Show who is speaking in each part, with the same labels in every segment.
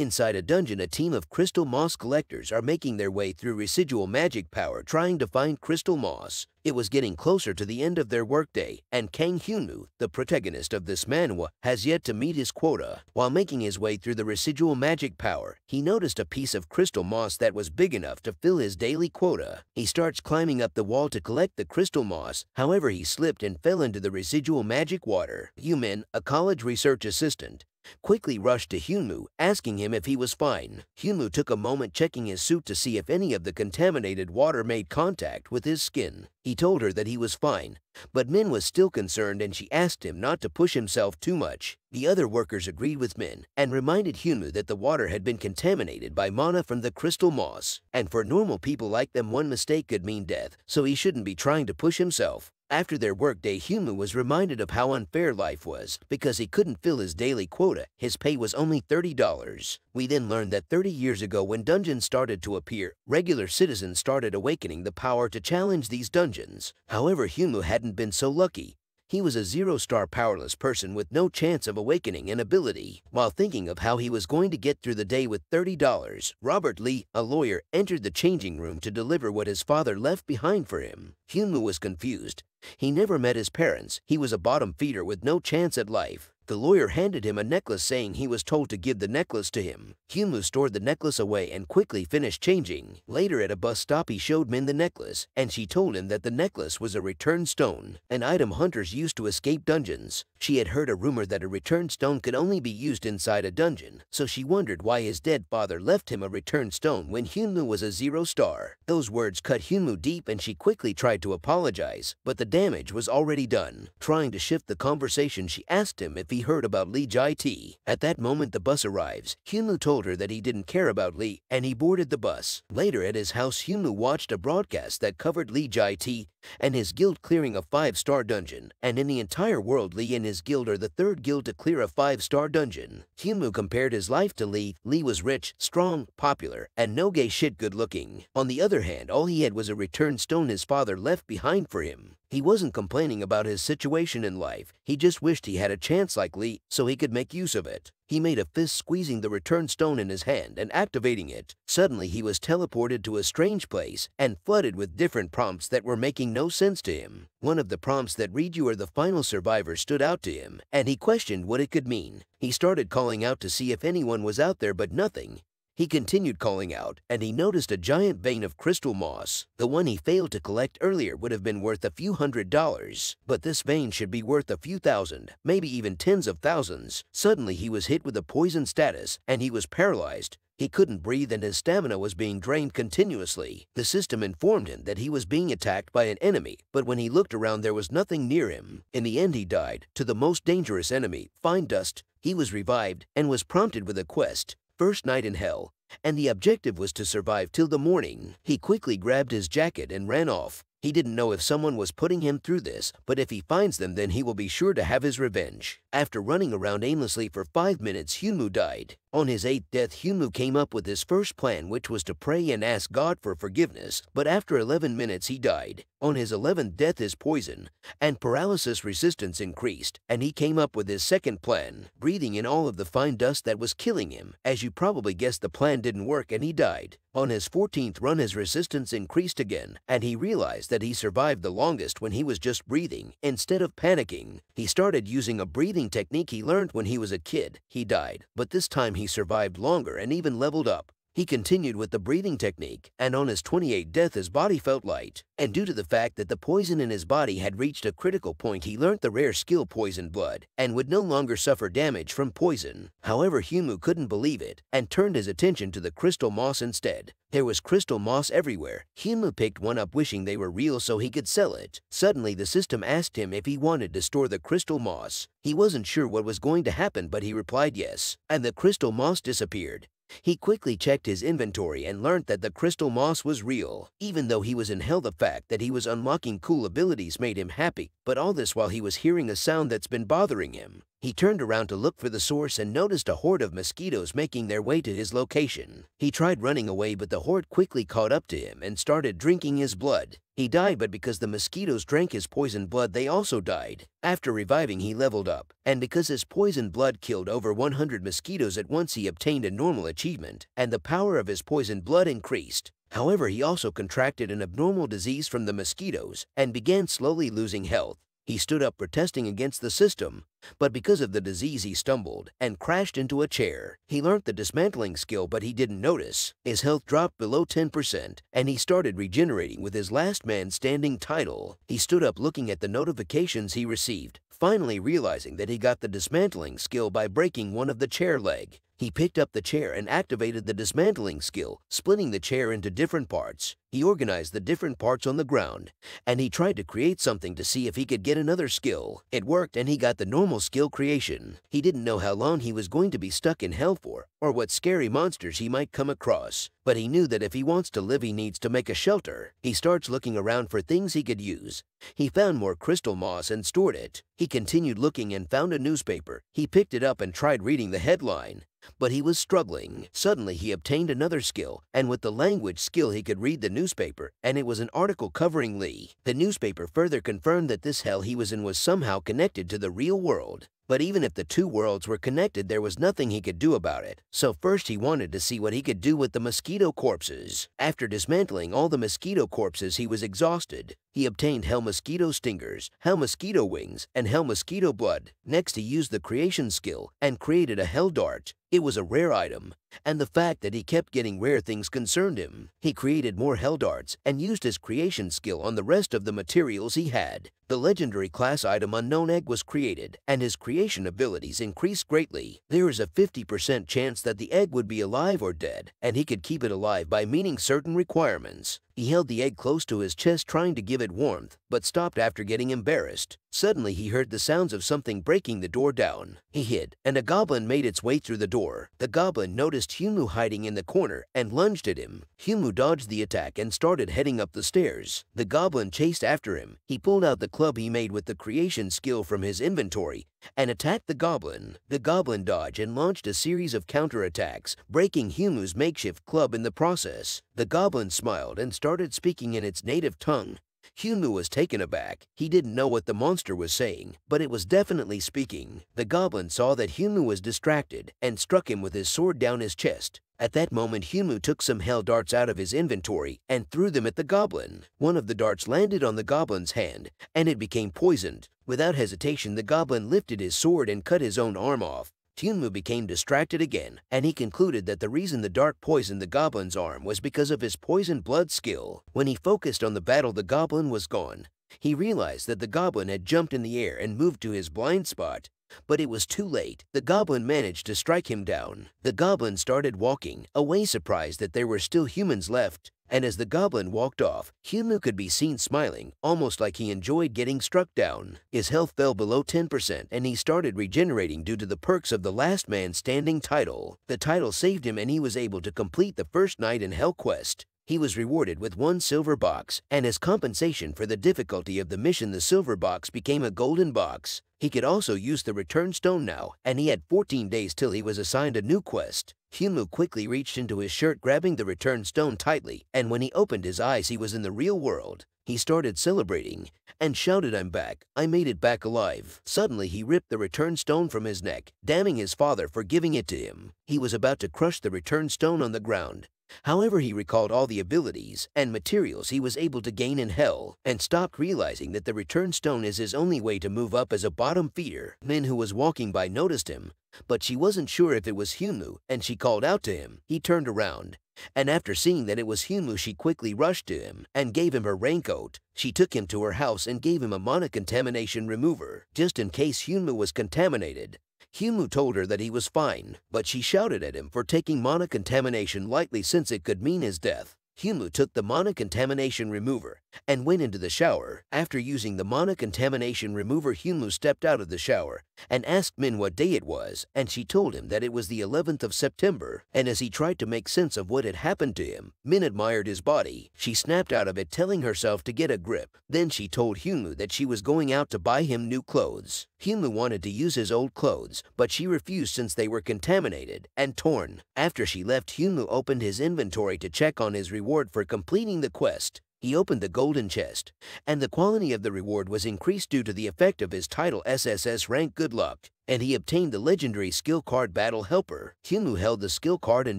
Speaker 1: Inside a dungeon, a team of crystal moss collectors are making their way through residual magic power trying to find crystal moss. It was getting closer to the end of their workday, and Kang Hyunmoo, the protagonist of this manhwa, has yet to meet his quota. While making his way through the residual magic power, he noticed a piece of crystal moss that was big enough to fill his daily quota. He starts climbing up the wall to collect the crystal moss, however he slipped and fell into the residual magic water. Yumin, a college research assistant, quickly rushed to Hyunmoo, asking him if he was fine. Hyunmoo took a moment checking his suit to see if any of the contaminated water made contact with his skin. He told her that he was fine, but Min was still concerned and she asked him not to push himself too much. The other workers agreed with Min and reminded Hyunmoo that the water had been contaminated by mana from the crystal moss. And for normal people like them, one mistake could mean death, so he shouldn't be trying to push himself. After their workday, Hyunmoo was reminded of how unfair life was. Because he couldn't fill his daily quota, his pay was only $30. We then learned that 30 years ago when dungeons started to appear, regular citizens started awakening the power to challenge these dungeons. However, Hyunmoo hadn't been so lucky. He was a zero-star powerless person with no chance of awakening an ability. While thinking of how he was going to get through the day with $30, Robert Lee, a lawyer, entered the changing room to deliver what his father left behind for him. Hyunmoo was confused. He never met his parents. He was a bottom feeder with no chance at life. The lawyer handed him a necklace saying he was told to give the necklace to him. Hyunmoo stored the necklace away and quickly finished changing. Later at a bus stop he showed Min the necklace, and she told him that the necklace was a return stone, an item hunters used to escape dungeons. She had heard a rumor that a return stone could only be used inside a dungeon, so she wondered why his dead father left him a return stone when Hyunmoo was a zero star. Those words cut Hyunmoo deep and she quickly tried to apologize, but the damage was already done. Trying to shift the conversation, she asked him if he heard about Lee Jai-T. At that moment, the bus arrives. Hyunmoo told her that he didn't care about Lee, and he boarded the bus. Later at his house, Hyunmoo watched a broadcast that covered Lee Jai-T and his guild clearing a five-star dungeon. And in the entire world, Lee and his guild are the third guild to clear a five-star dungeon. Hyunmoo compared his life to Lee. Lee was rich, strong, popular, and no gay shit good looking. On the other hand, all he had was a return stone his father left behind for him. He wasn't complaining about his situation in life. He just wished he had a chance like Lee so he could make use of it. He made a fist squeezing the return stone in his hand and activating it. Suddenly, he was teleported to a strange place and flooded with different prompts that were making no sense to him. One of the prompts that read you are the final survivor stood out to him, and he questioned what it could mean. He started calling out to see if anyone was out there, but nothing. He continued calling out, and he noticed a giant vein of crystal moss. The one he failed to collect earlier would have been worth a few hundred dollars, but this vein should be worth a few thousand, maybe even tens of thousands. Suddenly, he was hit with a poison status, and he was paralyzed. He couldn't breathe and his stamina was being drained continuously. The system informed him that he was being attacked by an enemy, but when he looked around there was nothing near him. In the end he died to the most dangerous enemy, Fine Dust. He was revived and was prompted with a quest first night in hell, and the objective was to survive till the morning. He quickly grabbed his jacket and ran off. He didn't know if someone was putting him through this, but if he finds them then he will be sure to have his revenge. After running around aimlessly for five minutes, Hyunmoo died. On his eighth death, Hyunmoo came up with his first plan which was to pray and ask God for forgiveness, but after 11 minutes he died. On his 11th death his poison and paralysis resistance increased, and he came up with his second plan, breathing in all of the fine dust that was killing him. As you probably guessed, the plan didn't work and he died. On his 14th run his resistance increased again, and he realized that he survived the longest when he was just breathing. Instead of panicking, he started using a breathing technique he learned when he was a kid. He died, but this time he survived longer and even leveled up. He continued with the breathing technique, and on his 28th death his body felt light. And due to the fact that the poison in his body had reached a critical point, he learnt the rare skill Poison Blood, and would no longer suffer damage from poison. However, Hyunmoo couldn't believe it, and turned his attention to the crystal moss instead. There was crystal moss everywhere. Hyunmoo picked one up wishing they were real so he could sell it. Suddenly, the system asked him if he wanted to store the crystal moss. He wasn't sure what was going to happen, but he replied yes, and the crystal moss disappeared. He quickly checked his inventory and learned that the crystal moss was real. Even though he was in hell, the fact that he was unlocking cool abilities made him happy, but all this while he was hearing a sound that's been bothering him. He turned around to look for the source and noticed a horde of mosquitoes making their way to his location. He tried running away, but the horde quickly caught up to him and started drinking his blood. He died, but because the mosquitoes drank his poisoned blood, they also died. After reviving, he leveled up, and because his poisoned blood killed over 100 mosquitoes at once, he obtained a normal achievement, and the power of his poisoned blood increased. However, he also contracted an abnormal disease from the mosquitoes and began slowly losing health. He stood up protesting against the system, but because of the disease he stumbled and crashed into a chair. He learned the dismantling skill but he didn't notice. His health dropped below 10% and he started regenerating with his last man standing title. He stood up looking at the notifications he received, finally realizing that he got the dismantling skill by breaking one of the chair leg. He picked up the chair and activated the dismantling skill, splitting the chair into different parts. He organized the different parts on the ground, and he tried to create something to see if he could get another skill. It worked and he got the normal skill creation. He didn't know how long he was going to be stuck in hell for, or what scary monsters he might come across. But he knew that if he wants to live he needs to make a shelter. He starts looking around for things he could use. He found more crystal moss and stored it. He continued looking and found a newspaper. He picked it up and tried reading the headline. But he was struggling. Suddenly, he obtained another skill, and with the language skill, he could read the newspaper, and it was an article covering Lee. The newspaper further confirmed that this hell he was in was somehow connected to the real world. But even if the two worlds were connected, there was nothing he could do about it. So first he wanted to see what he could do with the mosquito corpses. After dismantling all the mosquito corpses, he was exhausted. He obtained hell mosquito stingers, hell mosquito wings, and hell mosquito blood. Next, he used the creation skill and created a hell dart. It was a rare item, and the fact that he kept getting rare things concerned him. He created more hell darts and used his creation skill on the rest of the materials he had. The legendary class item Unknown Egg was created, and his creation abilities increased greatly. There is a 50% chance that the egg would be alive or dead, and he could keep it alive by meeting certain requirements. He held the egg close to his chest trying to give it warmth, but stopped after getting embarrassed. Suddenly he heard the sounds of something breaking the door down. He hid, and a goblin made its way through the door. The goblin noticed Humu hiding in the corner and lunged at him. Humu dodged the attack and started heading up the stairs. The goblin chased after him. He pulled out the club he made with the creation skill from his inventory and attacked the goblin. The goblin dodged and launched a series of counterattacks, breaking Humu's makeshift club in the process. The goblin smiled and started speaking in its native tongue. Humu was taken aback. He didn't know what the monster was saying, but it was definitely speaking. The goblin saw that Humu was distracted and struck him with his sword down his chest. At that moment, Humu took some hell darts out of his inventory and threw them at the goblin. One of the darts landed on the goblin's hand, and it became poisoned. Without hesitation, the goblin lifted his sword and cut his own arm off. Hyunmu became distracted again, and he concluded that the reason the dart poisoned the goblin's arm was because of his poison blood skill. When he focused on the battle, the goblin was gone. He realized that the goblin had jumped in the air and moved to his blind spot. But it was too late. The goblin managed to strike him down. The goblin started walking, away surprised that there were still humans left. And as the goblin walked off, Humu could be seen smiling, almost like he enjoyed getting struck down. His health fell below 10% and he started regenerating due to the perks of the Last Man Standing title. The title saved him and he was able to complete the first night in Hell Quest. He was rewarded with one silver box, and as compensation for the difficulty of the mission the silver box became a golden box. He could also use the return stone now, and he had 14 days till he was assigned a new quest. Humu quickly reached into his shirt grabbing the return stone tightly, and when he opened his eyes he was in the real world. He started celebrating and shouted, I'm back. I made it back alive. Suddenly, he ripped the return stone from his neck, damning his father for giving it to him. He was about to crush the return stone on the ground. However, he recalled all the abilities and materials he was able to gain in Hell and stopped realizing that the return stone is his only way to move up as a bottom feeder. Min, who was walking by, noticed him, but she wasn't sure if it was Humu and she called out to him. He turned around and after seeing that it was Humu, she quickly rushed to him and gave him her raincoat. She took him to her house and gave him a mana contamination remover, just in case Humu was contaminated. Humu told her that he was fine, but she shouted at him for taking mana contamination lightly since it could mean his death. Humu took the mana contamination remover and went into the shower. After using the mana contamination remover, Hyunwoo stepped out of the shower and asked Min what day it was, and she told him that it was the 11th of September. And as he tried to make sense of what had happened to him, Min admired his body. She snapped out of it, telling herself to get a grip. Then she told Hyunwoo that she was going out to buy him new clothes. Hyunwoo wanted to use his old clothes, but she refused since they were contaminated and torn. After she left, Hyunwoo opened his inventory to check on his reward for completing the quest. He opened the golden chest, and the quality of the reward was increased due to the effect of his title SSS rank Good Luck, and he obtained the legendary skill card Battle Helper. Hyunwoo held the skill card in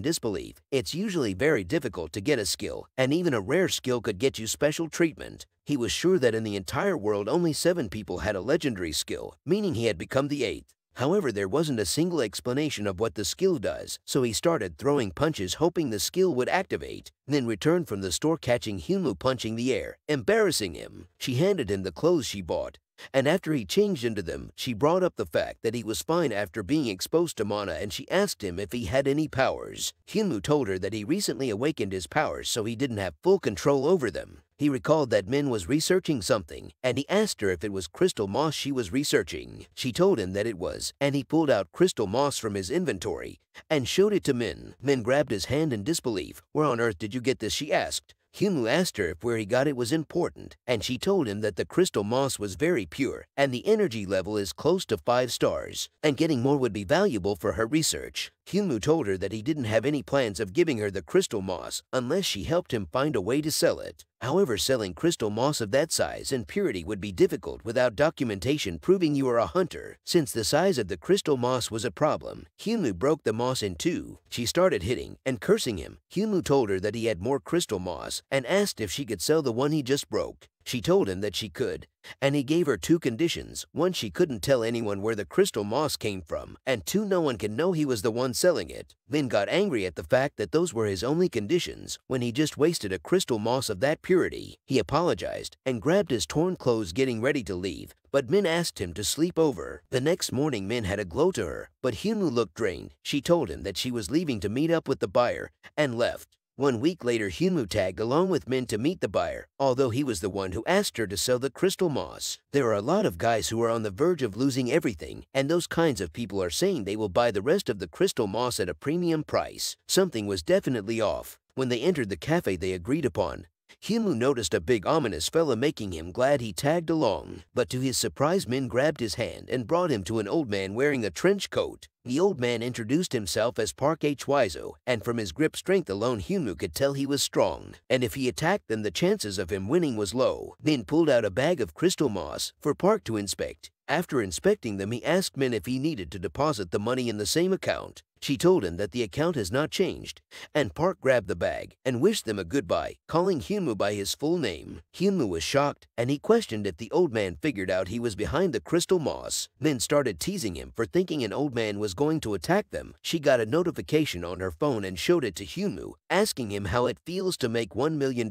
Speaker 1: disbelief. It's usually very difficult to get a skill, and even a rare skill could get you special treatment. He was sure that in the entire world only seven people had a legendary skill, meaning he had become the eighth. However, there wasn't a single explanation of what the skill does, so he started throwing punches hoping the skill would activate, then returned from the store catching Hyunwoo punching the air, embarrassing him. She handed him the clothes she bought, and after he changed into them, she brought up the fact that he was fine after being exposed to mana and she asked him if he had any powers. Hyunwoo told her that he recently awakened his powers so he didn't have full control over them. He recalled that Min was researching something, and he asked her if it was crystal moss she was researching. She told him that it was, and he pulled out crystal moss from his inventory and showed it to Min. Min grabbed his hand in disbelief. Where on earth did you get this, she asked. Hyunwoo asked her if where he got it was important, and she told him that the crystal moss was very pure and the energy level is close to 5 stars, and getting more would be valuable for her research. Hyunwoo told her that he didn't have any plans of giving her the crystal moss unless she helped him find a way to sell it. However, selling crystal moss of that size and purity would be difficult without documentation proving you are a hunter. Since the size of the crystal moss was a problem, Hyunwoo broke the moss in two. She started hitting and cursing him. Hyunwoo told her that he had more crystal moss and asked if she could sell the one he just broke. She told him that she could, and he gave her two conditions. One, she couldn't tell anyone where the crystal moss came from, and two, no one can know he was the one selling it. Min got angry at the fact that those were his only conditions when he just wasted a crystal moss of that purity. He apologized and grabbed his torn clothes getting ready to leave, but Min asked him to sleep over. The next morning, Min had a glow to her, but Hyunwoo looked drained. She told him that she was leaving to meet up with the buyer and left. One week later, Humu tagged along with Min to meet the buyer, although he was the one who asked her to sell the crystal moss. There are a lot of guys who are on the verge of losing everything, and those kinds of people are saying they will buy the rest of the crystal moss at a premium price. Something was definitely off. When they entered the cafe they agreed upon, Hyunwoo noticed a big ominous fella making him glad he tagged along. But to his surprise, Min grabbed his hand and brought him to an old man wearing a trench coat. The old man introduced himself as Park H. Wizo, and from his grip strength alone, Hyunwoo could tell he was strong. And if he attacked then the chances of him winning was low. Min pulled out a bag of crystal moss for Park to inspect. After inspecting them, he asked Min if he needed to deposit the money in the same account. She told him that the account has not changed, and Park grabbed the bag and wished them a goodbye, calling Hyunwoo by his full name. Hyunwoo was shocked, and he questioned if the old man figured out he was behind the crystal moss, then started teasing him for thinking an old man was going to attack them. She got a notification on her phone and showed it to Hyunwoo, asking him how it feels to make $1 million.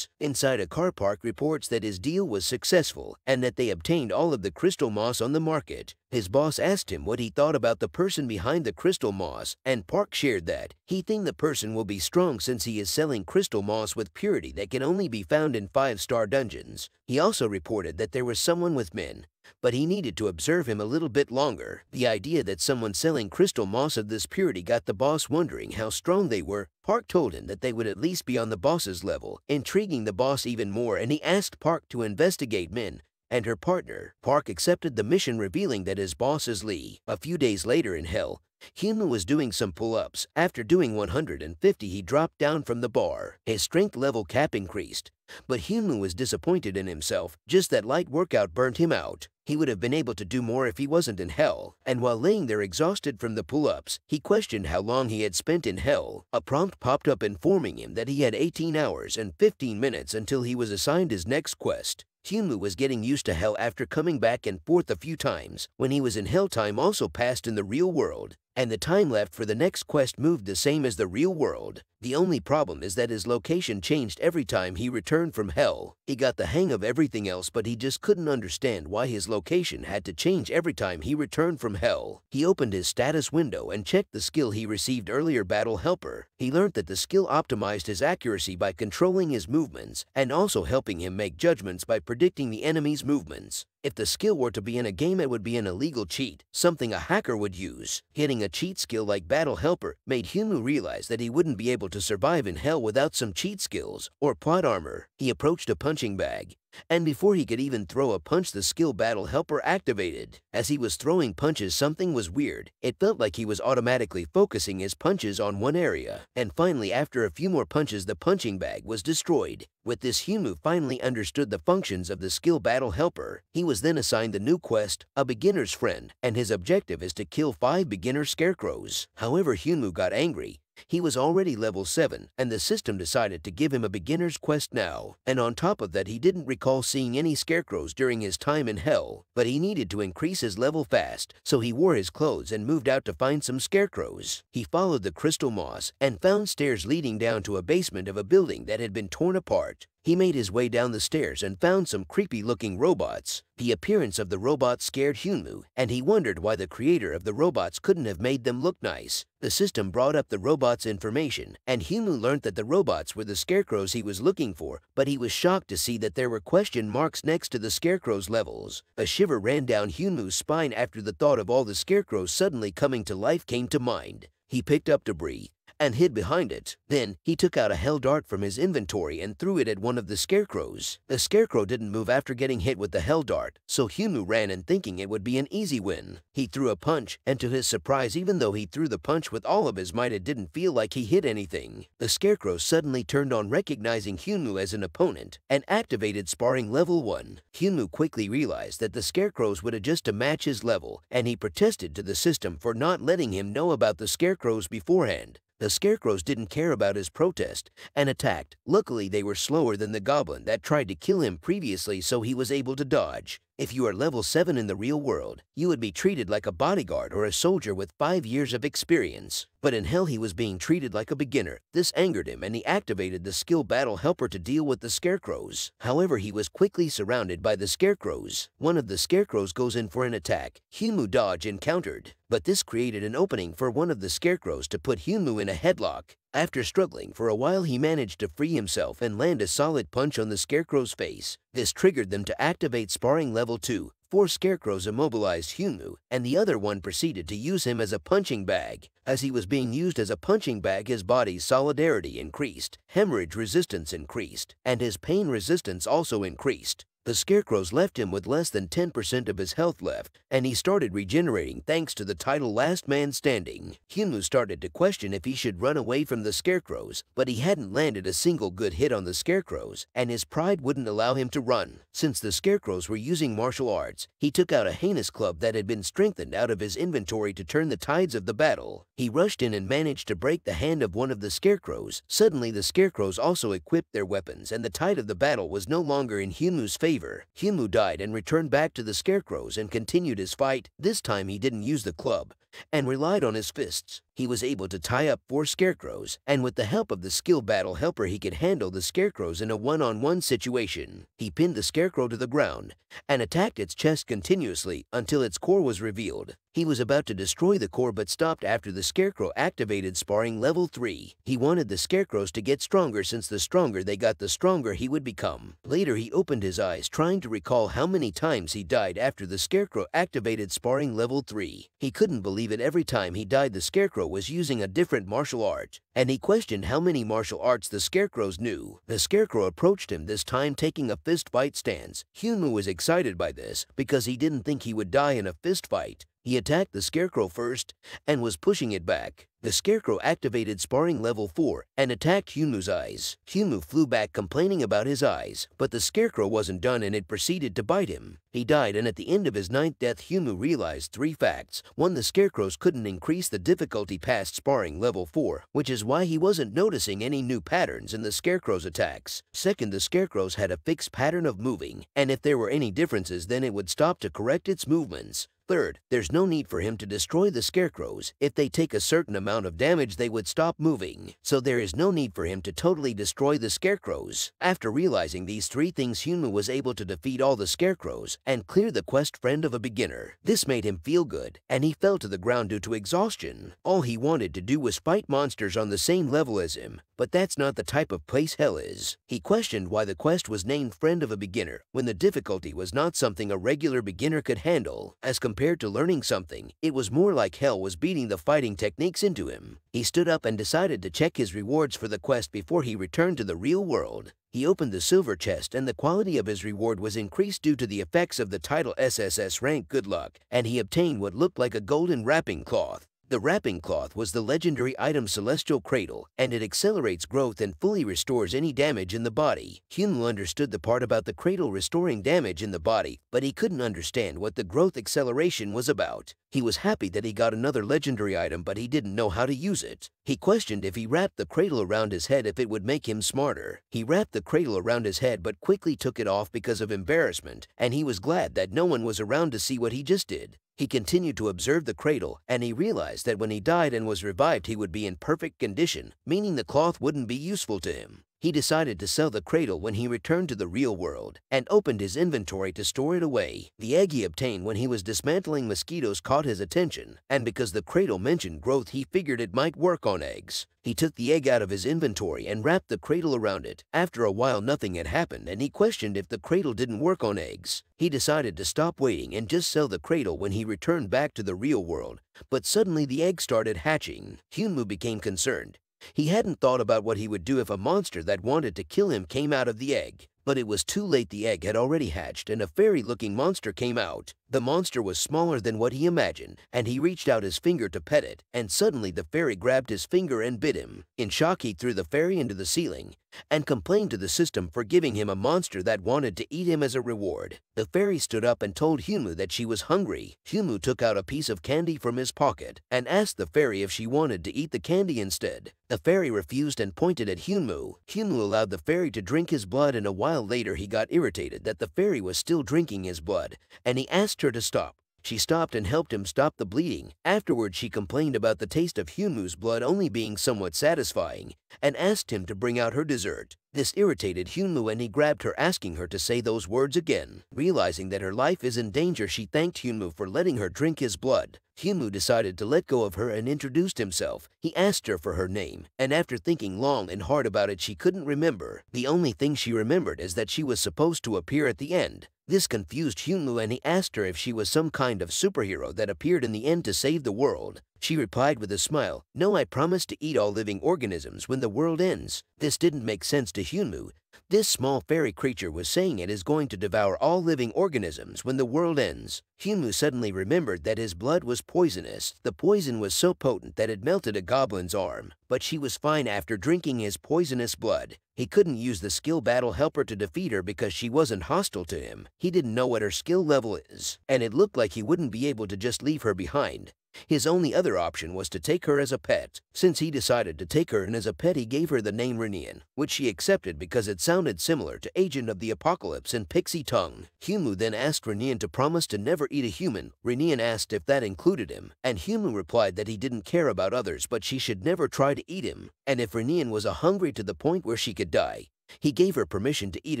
Speaker 1: Inside a car park reports that his deal was successful and that they obtained all of the crystal moss on the market. His boss asked him what he thought about the person behind the crystal moss, and Park shared that he think the person will be strong since he is selling crystal moss with purity that can only be found in five-star dungeons. He also reported that there was someone with men, but he needed to observe him a little bit longer. The idea that someone selling crystal moss of this purity got the boss wondering how strong they were. Park told him that they would at least be on the boss's level, intriguing the boss even more, and he asked Park to investigate Min, and her partner. Park accepted the mission revealing that his boss is Lee. A few days later in Hell, Hyunwoo was doing some pull-ups. After doing 150, he dropped down from the bar. His strength level cap increased. But Hyunwoo was disappointed in himself. Just that light workout burnt him out. He would have been able to do more if he wasn't in hell. And while laying there exhausted from the pull-ups, he questioned how long he had spent in hell. A prompt popped up informing him that he had 18 hours and 15 minutes until he was assigned his next quest. Hyunwoo was getting used to hell after coming back and forth a few times. When he was in hell time also passed in the real world, and the time left for the next quest moved the same as the real world. The only problem is that his location changed every time he returned from hell. He got the hang of everything else, but he just couldn't understand why his location had to change every time he returned from hell. He opened his status window and checked the skill he received earlier Battle Helper. He learned that the skill optimized his accuracy by controlling his movements and also helping him make judgments by predicting the enemy's movements. If the skill were to be in a game, it would be an illegal cheat, something a hacker would use. Hitting a cheat skill like Battle Helper made Humu realize that he wouldn't be able to survive in hell without some cheat skills or plot armor. He approached a punching bag, and before he could even throw a punch, the skill battle helper activated. As he was throwing punches, something was weird. It felt like he was automatically focusing his punches on one area. And finally, after a few more punches, the punching bag was destroyed. With this, Humu finally understood the functions of the skill battle helper. He was then assigned the new quest, A Beginner's Friend, and his objective is to kill five beginner scarecrows. However, Humu got angry he was already level 7, and the system decided to give him a beginner's quest now. And on top of that, he didn't recall seeing any scarecrows during his time in hell, but he needed to increase his level fast, so he wore his clothes and moved out to find some scarecrows. He followed the crystal moss and found stairs leading down to a basement of a building that had been torn apart. He made his way down the stairs and found some creepy-looking robots. The appearance of the robots scared Hunmu, and he wondered why the creator of the robots couldn't have made them look nice. The system brought up the robots' information, and Hunmu learned that the robots were the scarecrows he was looking for, but he was shocked to see that there were question marks next to the scarecrows' levels. A shiver ran down Hunmu's spine after the thought of all the scarecrows suddenly coming to life came to mind. He picked up debris, and hid behind it. Then he took out a hell dart from his inventory and threw it at one of the scarecrows. The scarecrow didn't move after getting hit with the hell dart, so Humu ran in thinking it would be an easy win. He threw a punch, and to his surprise, even though he threw the punch with all of his might, it didn't feel like he hit anything. The scarecrow suddenly turned on recognizing Humu as an opponent and activated sparring level 1. Humu quickly realized that the scarecrows would adjust to match his level, and he protested to the system for not letting him know about the scarecrows beforehand. The scarecrows didn't care about his protest and attacked. Luckily, they were slower than the goblin that tried to kill him previously, so he was able to dodge. If you are level 7 in the real world, you would be treated like a bodyguard or a soldier with 5 years of experience. But in hell he was being treated like a beginner. This angered him and he activated the skill battle helper to deal with the scarecrows. However, he was quickly surrounded by the scarecrows. One of the scarecrows goes in for an attack. Humu dodge encountered. But this created an opening for one of the scarecrows to put Humu in a headlock. After struggling for a while, he managed to free himself and land a solid punch on the Scarecrow's face. This triggered them to activate Sparring Level 2. Four Scarecrows immobilized Humu, and the other one proceeded to use him as a punching bag. As he was being used as a punching bag, his body's solidarity increased, hemorrhage resistance increased, and his pain resistance also increased. The scarecrows left him with less than 10% of his health left, and he started regenerating thanks to the title Last Man Standing. Humu started to question if he should run away from the scarecrows, but he hadn't landed a single good hit on the scarecrows, and his pride wouldn't allow him to run. Since the scarecrows were using martial arts, he took out a heinous club that had been strengthened out of his inventory to turn the tides of the battle. He rushed in and managed to break the hand of one of the scarecrows. Suddenly, the scarecrows also equipped their weapons, and the tide of the battle was no longer in Humu's favor favor. Himu died and returned back to the scarecrows and continued his fight. This time he didn't use the club and relied on his fists. He was able to tie up four scarecrows, and with the help of the skill battle helper he could handle the scarecrows in a one-on-one -on -one situation. He pinned the scarecrow to the ground and attacked its chest continuously until its core was revealed. He was about to destroy the core but stopped after the scarecrow activated sparring level 3. He wanted the scarecrows to get stronger since the stronger they got the stronger he would become. Later he opened his eyes trying to recall how many times he died after the scarecrow activated sparring level 3. He couldn't believe it every time he died the scarecrow was using a different martial art, and he questioned how many martial arts the scarecrows knew. The scarecrow approached him, this time taking a fist fight stance. Hunmu was excited by this because he didn't think he would die in a fist fight. He attacked the scarecrow first and was pushing it back. The Scarecrow activated sparring level 4 and attacked Hyunwoo's eyes. Hyunwoo flew back complaining about his eyes, but the Scarecrow wasn't done and it proceeded to bite him. He died and at the end of his ninth death Hyunwoo realized three facts. One, the Scarecrows couldn't increase the difficulty past sparring level 4, which is why he wasn't noticing any new patterns in the Scarecrow's attacks. Second, the Scarecrows had a fixed pattern of moving, and if there were any differences then it would stop to correct its movements. Third, there's no need for him to destroy the scarecrows. If they take a certain amount of damage, they would stop moving. So there is no need for him to totally destroy the scarecrows. After realizing these three things, Hyunwoo was able to defeat all the scarecrows and clear the quest friend of a beginner. This made him feel good, and he fell to the ground due to exhaustion. All he wanted to do was fight monsters on the same level as him, but that's not the type of place hell is. He questioned why the quest was named Friend of a Beginner when the difficulty was not something a regular beginner could handle. As compared to learning something, it was more like hell was beating the fighting techniques into him. He stood up and decided to check his rewards for the quest before he returned to the real world. He opened the silver chest and the quality of his reward was increased due to the effects of the title SSS rank Good Luck, and he obtained what looked like a golden wrapping cloth. The wrapping cloth was the legendary item Celestial Cradle, and it accelerates growth and fully restores any damage in the body. Hyunwoo understood the part about the cradle restoring damage in the body, but he couldn't understand what the growth acceleration was about. He was happy that he got another legendary item, but he didn't know how to use it. He questioned if he wrapped the cradle around his head if it would make him smarter. He wrapped the cradle around his head but quickly took it off because of embarrassment, and he was glad that no one was around to see what he just did. He continued to observe the cradle, and he realized that when he died and was revived he would be in perfect condition, meaning the cloth wouldn't be useful to him. He decided to sell the cradle when he returned to the real world and opened his inventory to store it away. The egg he obtained when he was dismantling mosquitoes caught his attention, and because the cradle mentioned growth, he figured it might work on eggs. He took the egg out of his inventory and wrapped the cradle around it. After a while, nothing had happened, and he questioned if the cradle didn't work on eggs. He decided to stop waiting and just sell the cradle when he returned back to the real world. But suddenly the egg started hatching. Hyunwoo became concerned. He hadn't thought about what he would do if a monster that wanted to kill him came out of the egg. But it was too late the egg had already hatched and a fairy-looking monster came out. The monster was smaller than what he imagined, and he reached out his finger to pet it, and suddenly the fairy grabbed his finger and bit him. In shock, he threw the fairy into the ceiling and complained to the system for giving him a monster that wanted to eat him as a reward. The fairy stood up and told Hyunwoo that she was hungry. Hyunwoo took out a piece of candy from his pocket and asked the fairy if she wanted to eat the candy instead. The fairy refused and pointed at Hyunwoo. Hyunwoo allowed the fairy to drink his blood and a while later he got irritated that the fairy was still drinking his blood and he asked her to stop. She stopped and helped him stop the bleeding. Afterwards, she complained about the taste of Hyunwoo's blood only being somewhat satisfying and asked him to bring out her dessert. This irritated Hyunwoo and he grabbed her asking her to say those words again. Realizing that her life is in danger, she thanked Hyunwoo for letting her drink his blood. Hyunwoo decided to let go of her and introduced himself. He asked her for her name, and after thinking long and hard about it, she couldn't remember. The only thing she remembered is that she was supposed to appear at the end. This confused Hyunwoo and he asked her if she was some kind of superhero that appeared in the end to save the world. She replied with a smile, No, I promise to eat all living organisms when the world ends. This didn't make sense to Hyunwoo. This small fairy creature was saying it is going to devour all living organisms when the world ends. Hyunwoo suddenly remembered that his blood was poisonous. The poison was so potent that it melted a goblin's arm, but she was fine after drinking his poisonous blood. He couldn't use the skill battle helper to defeat her because she wasn't hostile to him. He didn't know what her skill level is, and it looked like he wouldn't be able to just leave her behind. His only other option was to take her as a pet. Since he decided to take her and as a pet he gave her the name Renian, which she accepted because it sounded similar to Agent of the Apocalypse in Pixie tongue. Hyunwoo then asked Renian to promise to never eat a human. Renian asked if that included him, and Hyunwoo replied that he didn't care about others but she should never try to eat him, and if Renian was a hungry to the point where she could die, he gave her permission to eat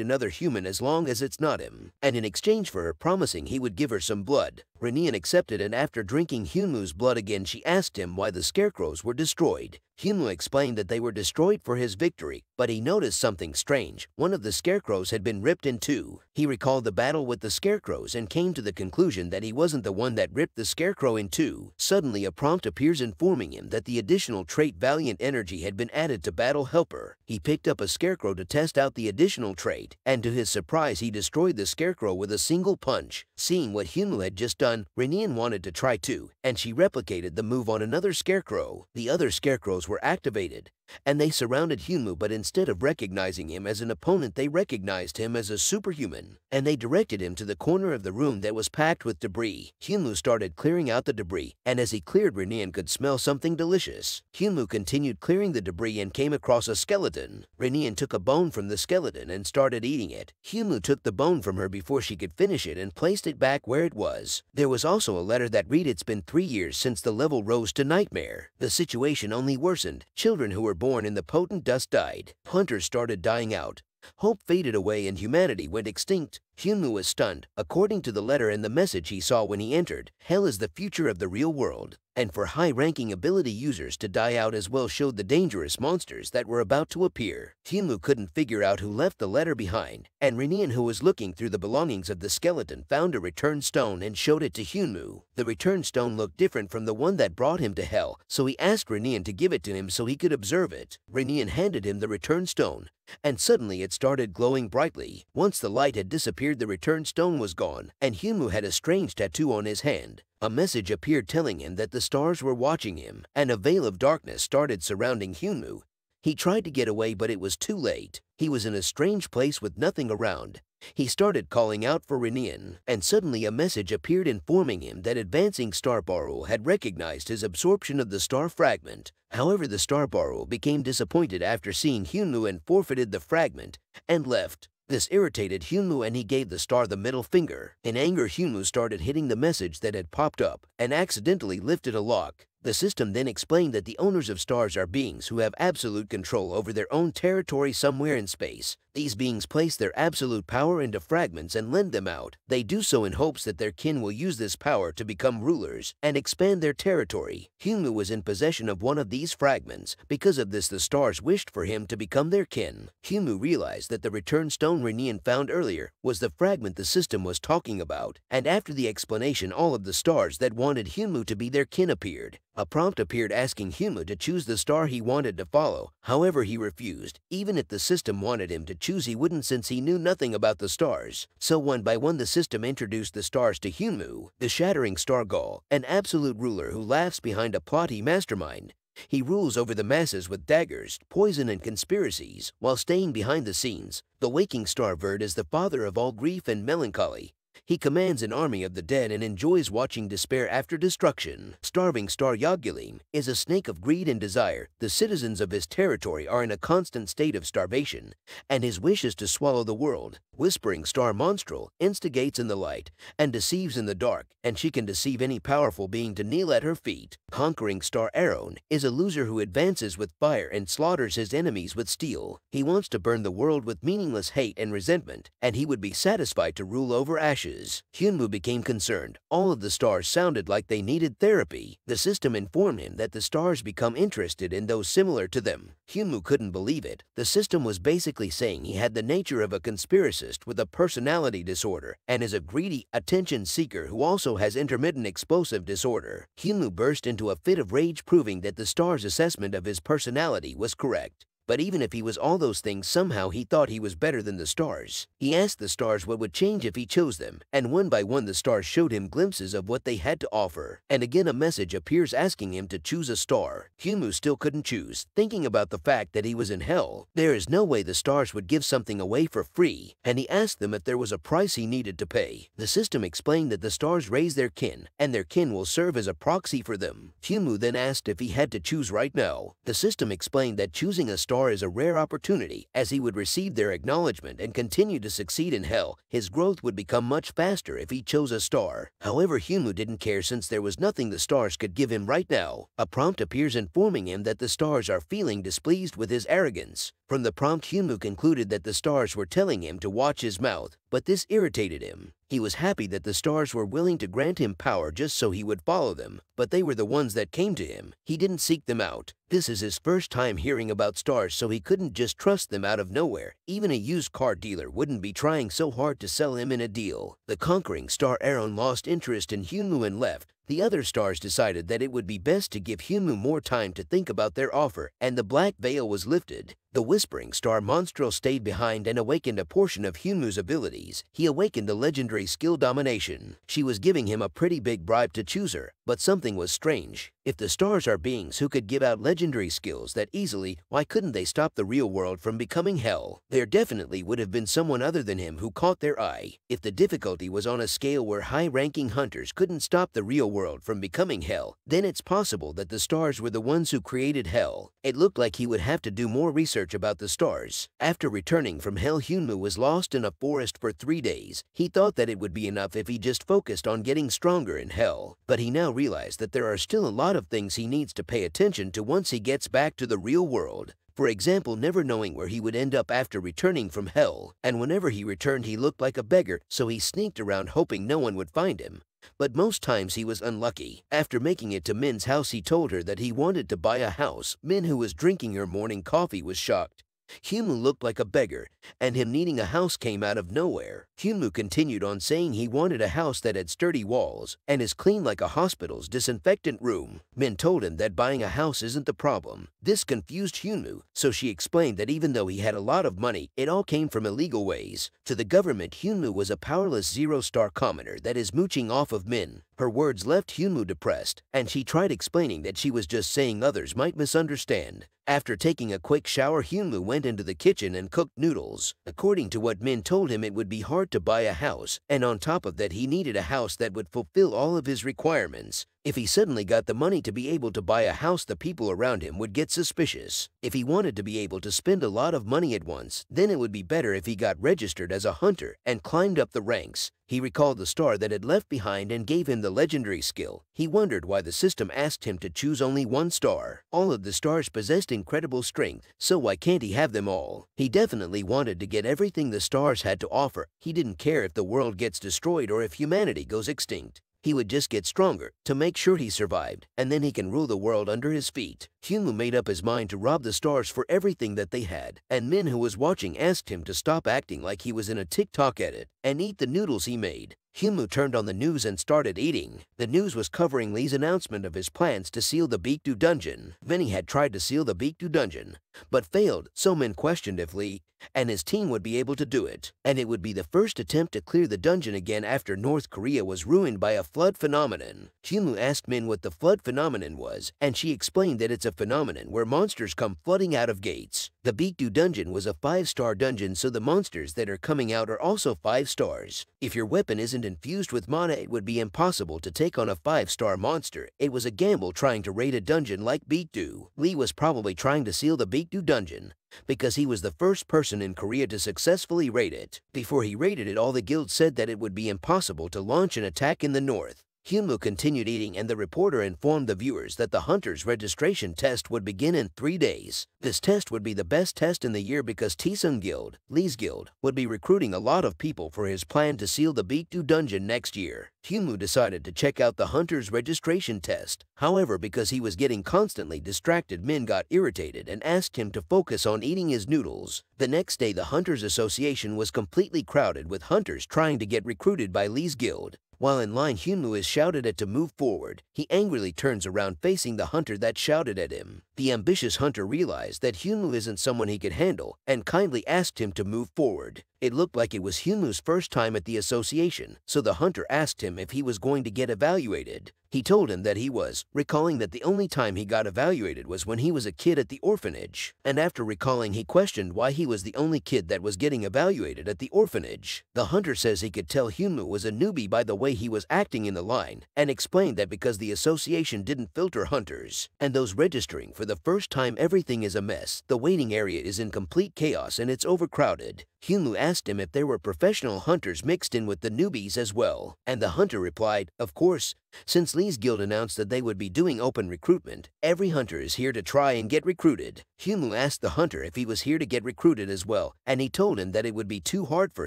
Speaker 1: another human as long as it's not him, and in exchange for her promising he would give her some blood, Renian accepted and after drinking Hyunwoo's blood again she asked him why the scarecrows were destroyed. Hyunwoo explained that they were destroyed for his victory, but he noticed something strange. One of the scarecrows had been ripped in two. He recalled the battle with the scarecrows and came to the conclusion that he wasn't the one that ripped the scarecrow in two. Suddenly, a prompt appears informing him that the additional trait Valiant Energy had been added to Battle Helper. He picked up a scarecrow to test out the additional trait, and to his surprise, he destroyed the scarecrow with a single punch. Seeing what Hyunwoo had just done, Rinian wanted to try too, and she replicated the move on another scarecrow. The other scarecrows were activated, and they surrounded Hyunwoo but instead of recognizing him as an opponent they recognized him as a superhuman, and they directed him to the corner of the room that was packed with debris. Hyunwoo started clearing out the debris, and as he cleared Rinian could smell something delicious. Hyunwoo continued clearing the debris and came across a skeleton. Rinian took a bone from the skeleton and started eating it. Hyunwoo took the bone from her before she could finish it and placed it back where it was. There was also a letter that read it's been three years since the level rose to Nightmare. The situation only worsened. Children who were born in the potent dust died. Hunters started dying out. Hope faded away and humanity went extinct. Hyunwoo was stunned. According to the letter and the message he saw when he entered, hell is the future of the real world. And for high-ranking ability users to die out as well showed the dangerous monsters that were about to appear. Hyunwoo couldn't figure out who left the letter behind, and Rinian who was looking through the belongings of the skeleton found a return stone and showed it to Hyunwoo. The return stone looked different from the one that brought him to hell, so he asked Rinian to give it to him so he could observe it. Rinian handed him the return stone, and suddenly it started glowing brightly. Once the light had disappeared, the returned stone was gone, and Hyunwoo had a strange tattoo on his hand. A message appeared telling him that the stars were watching him, and a veil of darkness started surrounding Hyunwoo. He tried to get away, but it was too late. He was in a strange place with nothing around. He started calling out for Rinian, and suddenly a message appeared informing him that Advancing Star Borrow had recognized his absorption of the star fragment. However, the Star Borrow became disappointed after seeing Hyunwoo and forfeited the fragment and left. This irritated Hyunwoo and he gave the star the middle finger. In anger, Hyunwoo started hitting the message that had popped up and accidentally lifted a lock. The system then explained that the owners of stars are beings who have absolute control over their own territory somewhere in space. These beings place their absolute power into fragments and lend them out. They do so in hopes that their kin will use this power to become rulers and expand their territory. Hyunwoo was in possession of one of these fragments. Because of this, the stars wished for him to become their kin. Hyunwoo realized that the return stone Rinian found earlier was the fragment the system was talking about, and after the explanation, all of the stars that wanted Hyunwoo to be their kin appeared. A prompt appeared asking Hyunwoo to choose the star he wanted to follow. However, he refused, even if the system wanted him to choose he wouldn't since he knew nothing about the stars. So one by one the system introduced the stars to Hyunwoo, the Shattering Star Gull, an absolute ruler who laughs behind a plotty mastermind. He rules over the masses with daggers, poison, and conspiracies, while staying behind the scenes. The waking star Verd is the father of all grief and melancholy. He commands an army of the dead and enjoys watching despair after destruction. Starving Star Yoggulim is a snake of greed and desire. The citizens of his territory are in a constant state of starvation, and his wish is to swallow the world. Whispering Star Monstrel instigates in the light and deceives in the dark, and she can deceive any powerful being to kneel at her feet. Conquering Star Aron is a loser who advances with fire and slaughters his enemies with steel. He wants to burn the world with meaningless hate and resentment, and he would be satisfied to rule over ashes is. Hyunwoo became concerned. All of the stars sounded like they needed therapy. The system informed him that the stars become interested in those similar to them. Hyunwoo couldn't believe it. The system was basically saying he had the nature of a conspiracist with a personality disorder and is a greedy attention seeker who also has intermittent explosive disorder. Hyunwoo burst into a fit of rage proving that the star's assessment of his personality was correct. But even if he was all those things, somehow he thought he was better than the stars. He asked the stars what would change if he chose them, and one by one the stars showed him glimpses of what they had to offer. And again a message appears asking him to choose a star. Humu still couldn't choose, thinking about the fact that he was in hell. There is no way the stars would give something away for free, and he asked them if there was a price he needed to pay. The system explained that the stars raise their kin, and their kin will serve as a proxy for them. Humu then asked if he had to choose right now. The system explained that choosing a star star is a rare opportunity, as he would receive their acknowledgement and continue to succeed in hell. His growth would become much faster if he chose a star. However, Hyunwoo didn't care since there was nothing the stars could give him right now. A prompt appears informing him that the stars are feeling displeased with his arrogance. From the prompt, Hyunwoo concluded that the stars were telling him to watch his mouth. But this irritated him. He was happy that the stars were willing to grant him power just so he would follow them, but they were the ones that came to him. He didn't seek them out. This is his first time hearing about stars, so he couldn't just trust them out of nowhere. Even a used car dealer wouldn't be trying so hard to sell him in a deal. The conquering star Aaron lost interest in Hyunmoo and left. The other stars decided that it would be best to give Hyunmoo more time to think about their offer, and the black veil was lifted. The Whispering Star Monstro stayed behind and awakened a portion of Hyunmoo's abilities. He awakened the legendary skill domination. She was giving him a pretty big bribe to choose her, but something was strange. If the stars are beings who could give out legendary skills that easily, why couldn't they stop the real world from becoming hell? There definitely would have been someone other than him who caught their eye. If the difficulty was on a scale where high-ranking hunters couldn't stop the real world from becoming hell, then it's possible that the stars were the ones who created hell. It looked like he would have to do more research about the stars. After returning from hell, Hyunmoo was lost in a forest for three days. He thought that it would be enough if he just focused on getting stronger in hell. But he now realized that there are still a lot of things he needs to pay attention to once he gets back to the real world. For example, never knowing where he would end up after returning from hell, and whenever he returned he looked like a beggar, so he sneaked around hoping no one would find him. But most times he was unlucky. After making it to Min's house he told her that he wanted to buy a house. Min who was drinking her morning coffee was shocked. Hyunmoo looked like a beggar, and him needing a house came out of nowhere. Hyunmoo continued on saying he wanted a house that had sturdy walls and is clean like a hospital's disinfectant room. Min told him that buying a house isn't the problem. This confused Hyunmoo, so she explained that even though he had a lot of money, it all came from illegal ways. To the government, Hyunmoo was a powerless zero-star commoner that is mooching off of Min. Her words left Hyunmoo depressed, and she tried explaining that she was just saying others might misunderstand. After taking a quick shower, Hyunmoo went into the kitchen and cooked noodles. According to what Min told him, it would be hard to buy a house, and on top of that, he needed a house that would fulfill all of his requirements. If he suddenly got the money to be able to buy a house, the people around him would get suspicious. If he wanted to be able to spend a lot of money at once, then it would be better if he got registered as a hunter and climbed up the ranks. He recalled the star that had left behind and gave him the legendary skill. He wondered why the system asked him to choose only one star. All of the stars possessed incredible strength, so why can't he have them all? He definitely wanted to get everything the stars had to offer. He didn't care if the world gets destroyed or if humanity goes extinct. He would just get stronger to make sure he survived, and then he can rule the world under his feet. Hyunmoo made up his mind to rob the stars for everything that they had, and Min who was watching asked him to stop acting like he was in a TikTok edit and eat the noodles he made. Hyunmoo turned on the news and started eating. The news was covering Lee's announcement of his plans to seal the Baekdu dungeon. Many had tried to seal the Baekdu dungeon, but failed, so men questioned if Lee and his team would be able to do it, and it would be the first attempt to clear the dungeon again after North Korea was ruined by a flood phenomenon. Hyunmoo asked Min what the flood phenomenon was, and she explained that it's a phenomenon where monsters come flooding out of gates. The Baekdu dungeon was a 5-star dungeon, so the monsters that are coming out are also 5 stars. If your weapon isn't infused with mana, it would be impossible to take on a 5-star monster. It was a gamble trying to raid a dungeon like Baekdu. Lee was probably trying to seal the Baekdu dungeon because he was the first person in Korea to successfully raid it. Before he raided it, all the guilds said that it would be impossible to launch an attack in the north. Hyunmoo continued eating and the reporter informed the viewers that the hunter's registration test would begin in three days. This test would be the best test in the year because Tisun Guild, Lee's Guild, would be recruiting a lot of people for his plan to seal the Baekdu dungeon next year. Hyunmoo decided to check out the hunter's registration test. However, because he was getting constantly distracted, Min got irritated and asked him to focus on eating his noodles. The next day, the Hunters Association was completely crowded with hunters trying to get recruited by Lee's Guild. While in line, Hyunmoo is shouted at to move forward. He angrily turns around facing the hunter that shouted at him. The ambitious hunter realized that Hyunmoo isn't someone he could handle and kindly asked him to move forward. It looked like it was Hyunmoo's first time at the association, so the hunter asked him if he was going to get evaluated. He told him that he was, recalling that the only time he got evaluated was when he was a kid at the orphanage. And after recalling, he questioned why he was the only kid that was getting evaluated at the orphanage. The hunter says he could tell Hyunmoo was a newbie by the way he was acting in the line, and explained that because the association didn't filter hunters, and those registering for the first time everything is a mess, the waiting area is in complete chaos and it's overcrowded. Hyunmoo asked him if there were professional hunters mixed in with the newbies as well, and the hunter replied, of course, Since Lee's guild announced that they would be doing open recruitment, every hunter is here to try and get recruited. Humu asked the hunter if he was here to get recruited as well, and he told him that it would be too hard for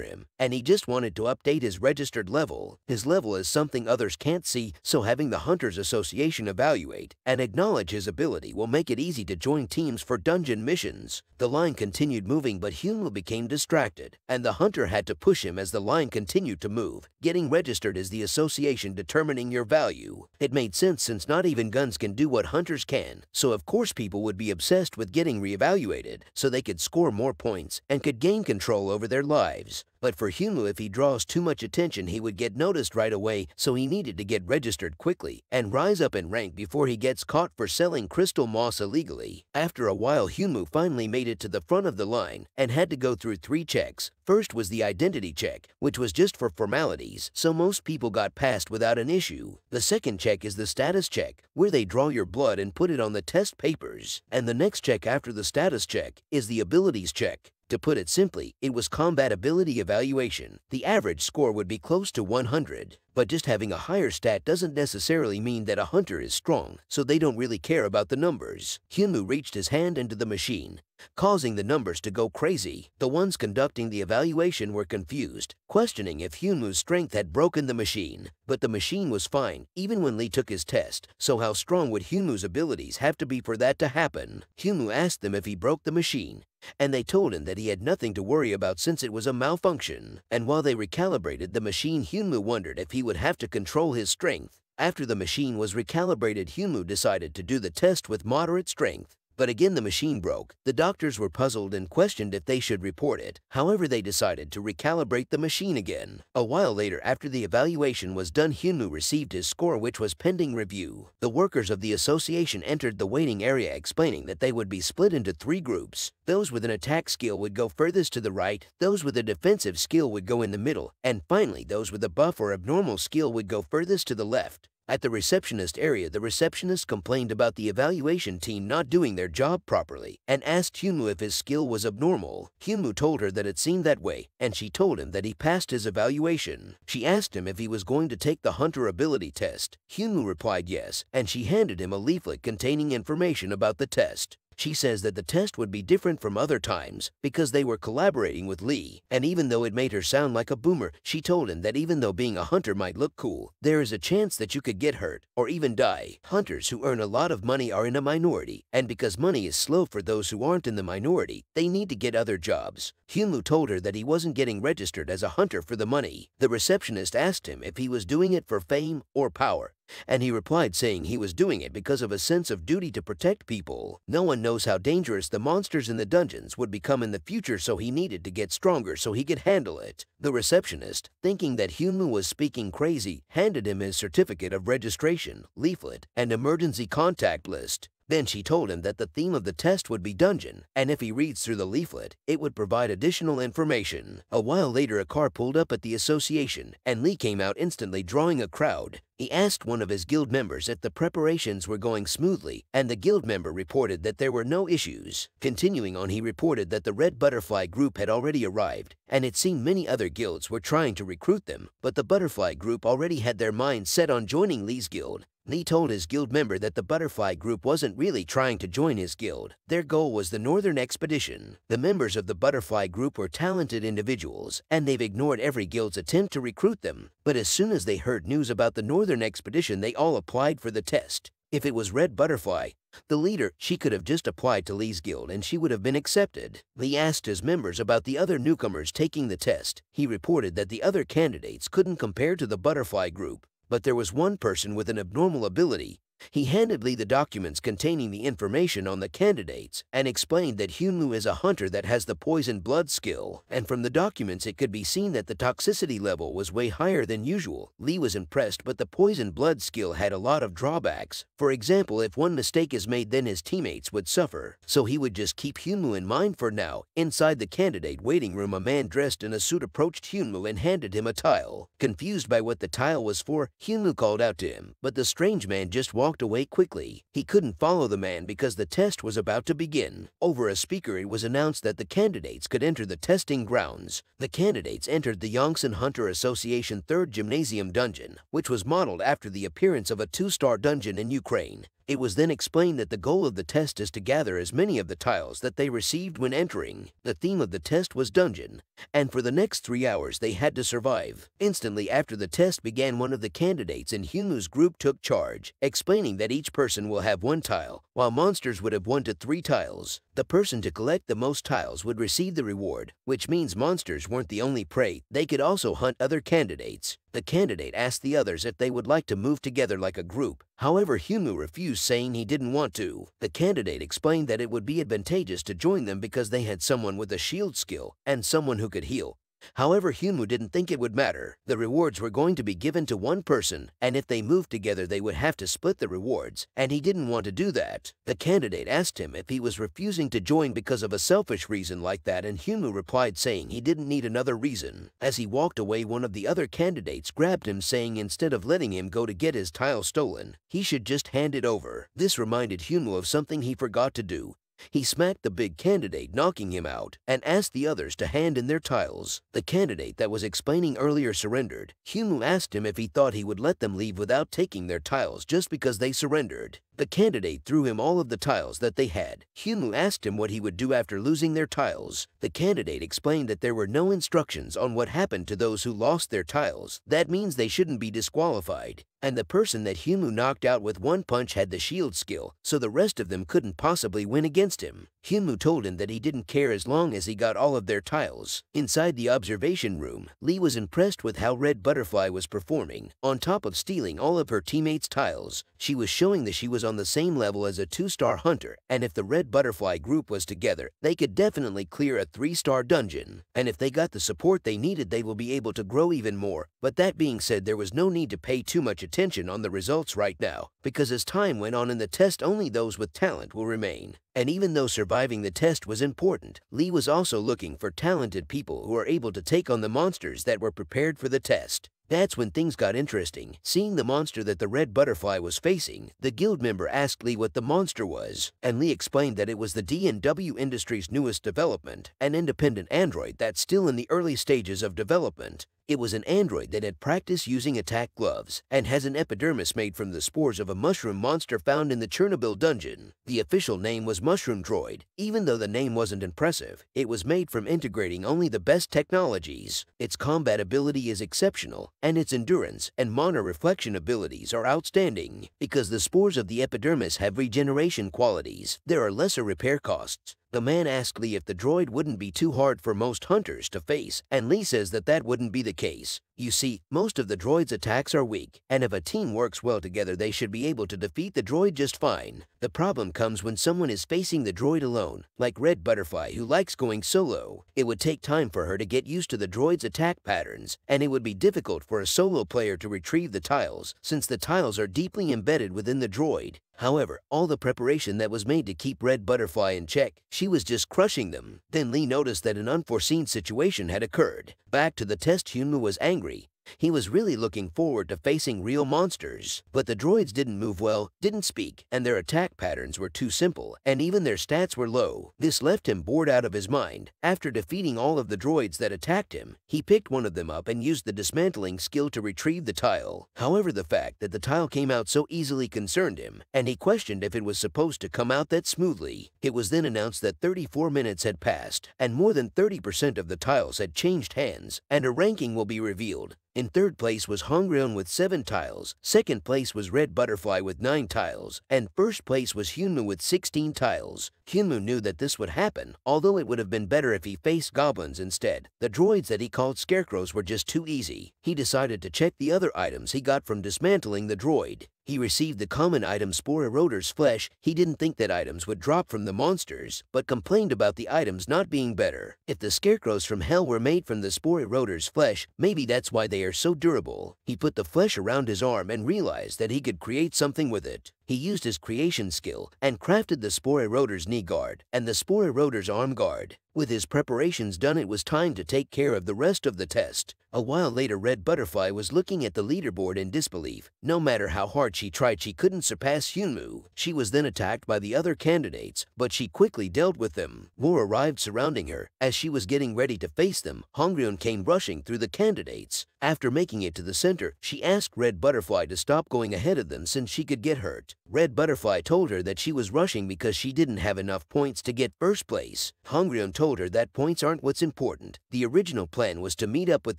Speaker 1: him, and he just wanted to update his registered level. His level is something others can't see, so having the Hunters Association evaluate and acknowledge his ability will make it easy to join teams for dungeon missions. The line continued moving, but Humu became distracted, and the hunter had to push him as the line continued to move. Getting registered is the association determining your value. It made sense since not even guns can do what hunters can, so of course people would be obsessed with getting reevaluated so they could score more points and could gain control over their lives. But for Humu, if he draws too much attention, he would get noticed right away, so he needed to get registered quickly and rise up in rank before he gets caught for selling crystal moss illegally. After a while, Humu finally made it to the front of the line and had to go through three checks. First was the identity check, which was just for formalities, so most people got passed without an issue. The second check is the status check, where they draw your blood and put it on the test papers. And the next check after the status check is the abilities check. To put it simply, it was combatability evaluation. The average score would be close to 100, but just having a higher stat doesn't necessarily mean that a hunter is strong, so they don't really care about the numbers. Hyunmu reached his hand into the machine, causing the numbers to go crazy. The ones conducting the evaluation were confused, questioning if Hyunmu's strength had broken the machine. But the machine was fine, even when Lee took his test, so how strong would Hyunmu's abilities have to be for that to happen? Hyunmu asked them if he broke the machine, and they told him that he had nothing to worry about since it was a malfunction. And while they recalibrated the machine, Hyunmu wondered if he would have to control his strength. After the machine was recalibrated, Hyunmu decided to do the test with moderate strength. But again, the machine broke. The doctors were puzzled and questioned if they should report it. However, they decided to recalibrate the machine again. A while later, after the evaluation was done, Hyunmu received his score, which was pending review. The workers of the association entered the waiting area, explaining that they would be split into three groups. Those with an attack skill would go furthest to the right, those with a defensive skill would go in the middle, and finally, those with a buff or abnormal skill would go furthest to the left. At the receptionist area, the receptionist complained about the evaluation team not doing their job properly and asked Hyunmu if his skill was abnormal. Hyunmu told her that it seemed that way, and she told him that he passed his evaluation. She asked him if he was going to take the hunter ability test. Hyunmu replied yes, and she handed him a leaflet containing information about the test. She says that the test would be different from other times because they were collaborating with Lee, and even though it made her sound like a boomer, she told him that even though being a hunter might look cool, there is a chance that you could get hurt or even die. Hunters who earn a lot of money are in a minority, and because money is slow for those who aren't in the minority, they need to get other jobs. Hyunmu told her that he wasn't getting registered as a hunter for the money. The receptionist asked him if he was doing it for fame or power, and he replied saying he was doing it because of a sense of duty to protect people. No one knows how dangerous the monsters in the dungeons would become in the future so he needed to get stronger so he could handle it. The receptionist, thinking that Hyunmu was speaking crazy, handed him his certificate of registration, leaflet, and emergency contact list. Then she told him that the theme of the test would be dungeon, and if he reads through the leaflet, it would provide additional information. A while later, a car pulled up at the association, and Lee came out instantly drawing a crowd. He asked one of his guild members if the preparations were going smoothly, and the guild member reported that there were no issues. Continuing on, he reported that the Red Butterfly group had already arrived, and it seemed many other guilds were trying to recruit them, but the Butterfly group already had their minds set on joining Lee's guild. Lee told his guild member that the Butterfly Group wasn't really trying to join his guild. Their goal was the Northern Expedition. The members of the Butterfly Group were talented individuals, and they've ignored every guild's attempt to recruit them. But as soon as they heard news about the Northern Expedition, they all applied for the test. If it was Red Butterfly, the leader, she could have just applied to Lee's guild and she would have been accepted. Lee asked his members about the other newcomers taking the test. He reported that the other candidates couldn't compare to the Butterfly Group. But there was one person with an abnormal ability he handed Lee the documents containing the information on the candidates and explained that Hyunmu is a hunter that has the poison blood skill, and from the documents it could be seen that the toxicity level was way higher than usual. Lee was impressed, but the poison blood skill had a lot of drawbacks. For example, if one mistake is made, then his teammates would suffer. So he would just keep Hyunmu in mind for now. Inside the candidate waiting room, a man dressed in a suit approached Hyunmu and handed him a tile. Confused by what the tile was for, Hyunmu called out to him, but the strange man just walked walked away quickly. He couldn't follow the man because the test was about to begin. Over a speaker, it was announced that the candidates could enter the testing grounds. The candidates entered the Yongsan Hunter Association 3rd Gymnasium Dungeon, which was modeled after the appearance of a two-star dungeon in Ukraine. It was then explained that the goal of the test is to gather as many of the tiles that they received when entering. The theme of the test was dungeon, and for the next three hours they had to survive. Instantly after the test began one of the candidates in Hyunwoo's group took charge, explaining that each person will have one tile, while monsters would have one to three tiles. The person to collect the most tiles would receive the reward, which means monsters weren't the only prey, they could also hunt other candidates. The candidate asked the others if they would like to move together like a group. However, Hyunwoo refused, saying he didn't want to. The candidate explained that it would be advantageous to join them because they had someone with a shield skill and someone who could heal. However, Hyunwoo didn't think it would matter. The rewards were going to be given to one person, and if they moved together they would have to split the rewards, and he didn't want to do that. The candidate asked him if he was refusing to join because of a selfish reason like that and Hyunwoo replied saying he didn't need another reason. As he walked away one of the other candidates grabbed him saying instead of letting him go to get his tile stolen, he should just hand it over. This reminded Hyunwoo of something he forgot to do. He smacked the big candidate, knocking him out, and asked the others to hand in their tiles. The candidate that was explaining earlier surrendered. Hyunwoo asked him if he thought he would let them leave without taking their tiles just because they surrendered. The candidate threw him all of the tiles that they had. Hyunwoo asked him what he would do after losing their tiles. The candidate explained that there were no instructions on what happened to those who lost their tiles. That means they shouldn't be disqualified. And the person that Hyunwoo knocked out with one punch had the shield skill, so the rest of them couldn't possibly win against him. Hyunwoo told him that he didn't care as long as he got all of their tiles. Inside the observation room, Lee was impressed with how Red Butterfly was performing. On top of stealing all of her teammates' tiles, she was showing that she was on the same level as a two-star hunter, and if the Red Butterfly group was together, they could definitely clear a three-star dungeon. And if they got the support they needed, they will be able to grow even more. But that being said, there was no need to pay too much attention on the results right now, because as time went on in the test, only those with talent will remain. And even though surviving the test was important, Lee was also looking for talented people who are able to take on the monsters that were prepared for the test. That's when things got interesting. Seeing the monster that the red butterfly was facing, the guild member asked Lee what the monster was, and Lee explained that it was the D&W Industries' newest development, an independent android that's still in the early stages of development. It was an android that had practiced using attack gloves and has an epidermis made from the spores of a mushroom monster found in the Chernobyl dungeon. The official name was Mushroom Droid. Even though the name wasn't impressive, it was made from integrating only the best technologies. Its combat ability is exceptional, and its endurance and mana reflection abilities are outstanding. Because the spores of the epidermis have regeneration qualities, there are lesser repair costs, the man asked Lee if the droid wouldn't be too hard for most hunters to face, and Lee says that that wouldn't be the case. You see, most of the droid's attacks are weak, and if a team works well together, they should be able to defeat the droid just fine. The problem comes when someone is facing the droid alone, like Red Butterfly, who likes going solo. It would take time for her to get used to the droid's attack patterns, and it would be difficult for a solo player to retrieve the tiles, since the tiles are deeply embedded within the droid. However, all the preparation that was made to keep Red Butterfly in check, she was just crushing them. Then Lee noticed that an unforeseen situation had occurred. Back to the test, Hyunwoo was angry he was really looking forward to facing real monsters, but the droids didn't move well, didn't speak, and their attack patterns were too simple, and even their stats were low. This left him bored out of his mind. After defeating all of the droids that attacked him, he picked one of them up and used the dismantling skill to retrieve the tile. However, the fact that the tile came out so easily concerned him, and he questioned if it was supposed to come out that smoothly. It was then announced that 34 minutes had passed, and more than 30% of the tiles had changed hands, and a ranking will be revealed. In third place was Hongryun with 7 tiles, second place was Red Butterfly with 9 tiles, and first place was Hyunwoo with 16 tiles. Hyunwoo knew that this would happen, although it would have been better if he faced goblins instead. The droids that he called scarecrows were just too easy. He decided to check the other items he got from dismantling the droid. He received the common item Spore Eroder's flesh. He didn't think that items would drop from the monsters, but complained about the items not being better. If the scarecrows from hell were made from the Spore Eroder's flesh, maybe that's why they are so durable. He put the flesh around his arm and realized that he could create something with it. He used his creation skill and crafted the Spore Rotor's knee guard and the Spore Rotor's arm guard. With his preparations done, it was time to take care of the rest of the test. A while later, Red Butterfly was looking at the leaderboard in disbelief. No matter how hard she tried, she couldn't surpass Hyunmoo. She was then attacked by the other candidates, but she quickly dealt with them. More arrived surrounding her. As she was getting ready to face them, Hongryun came rushing through the candidates. After making it to the center, she asked Red Butterfly to stop going ahead of them since she could get hurt. Red Butterfly told her that she was rushing because she didn't have enough points to get first place. Hongryun told her that points aren't what's important. The original plan was to meet up with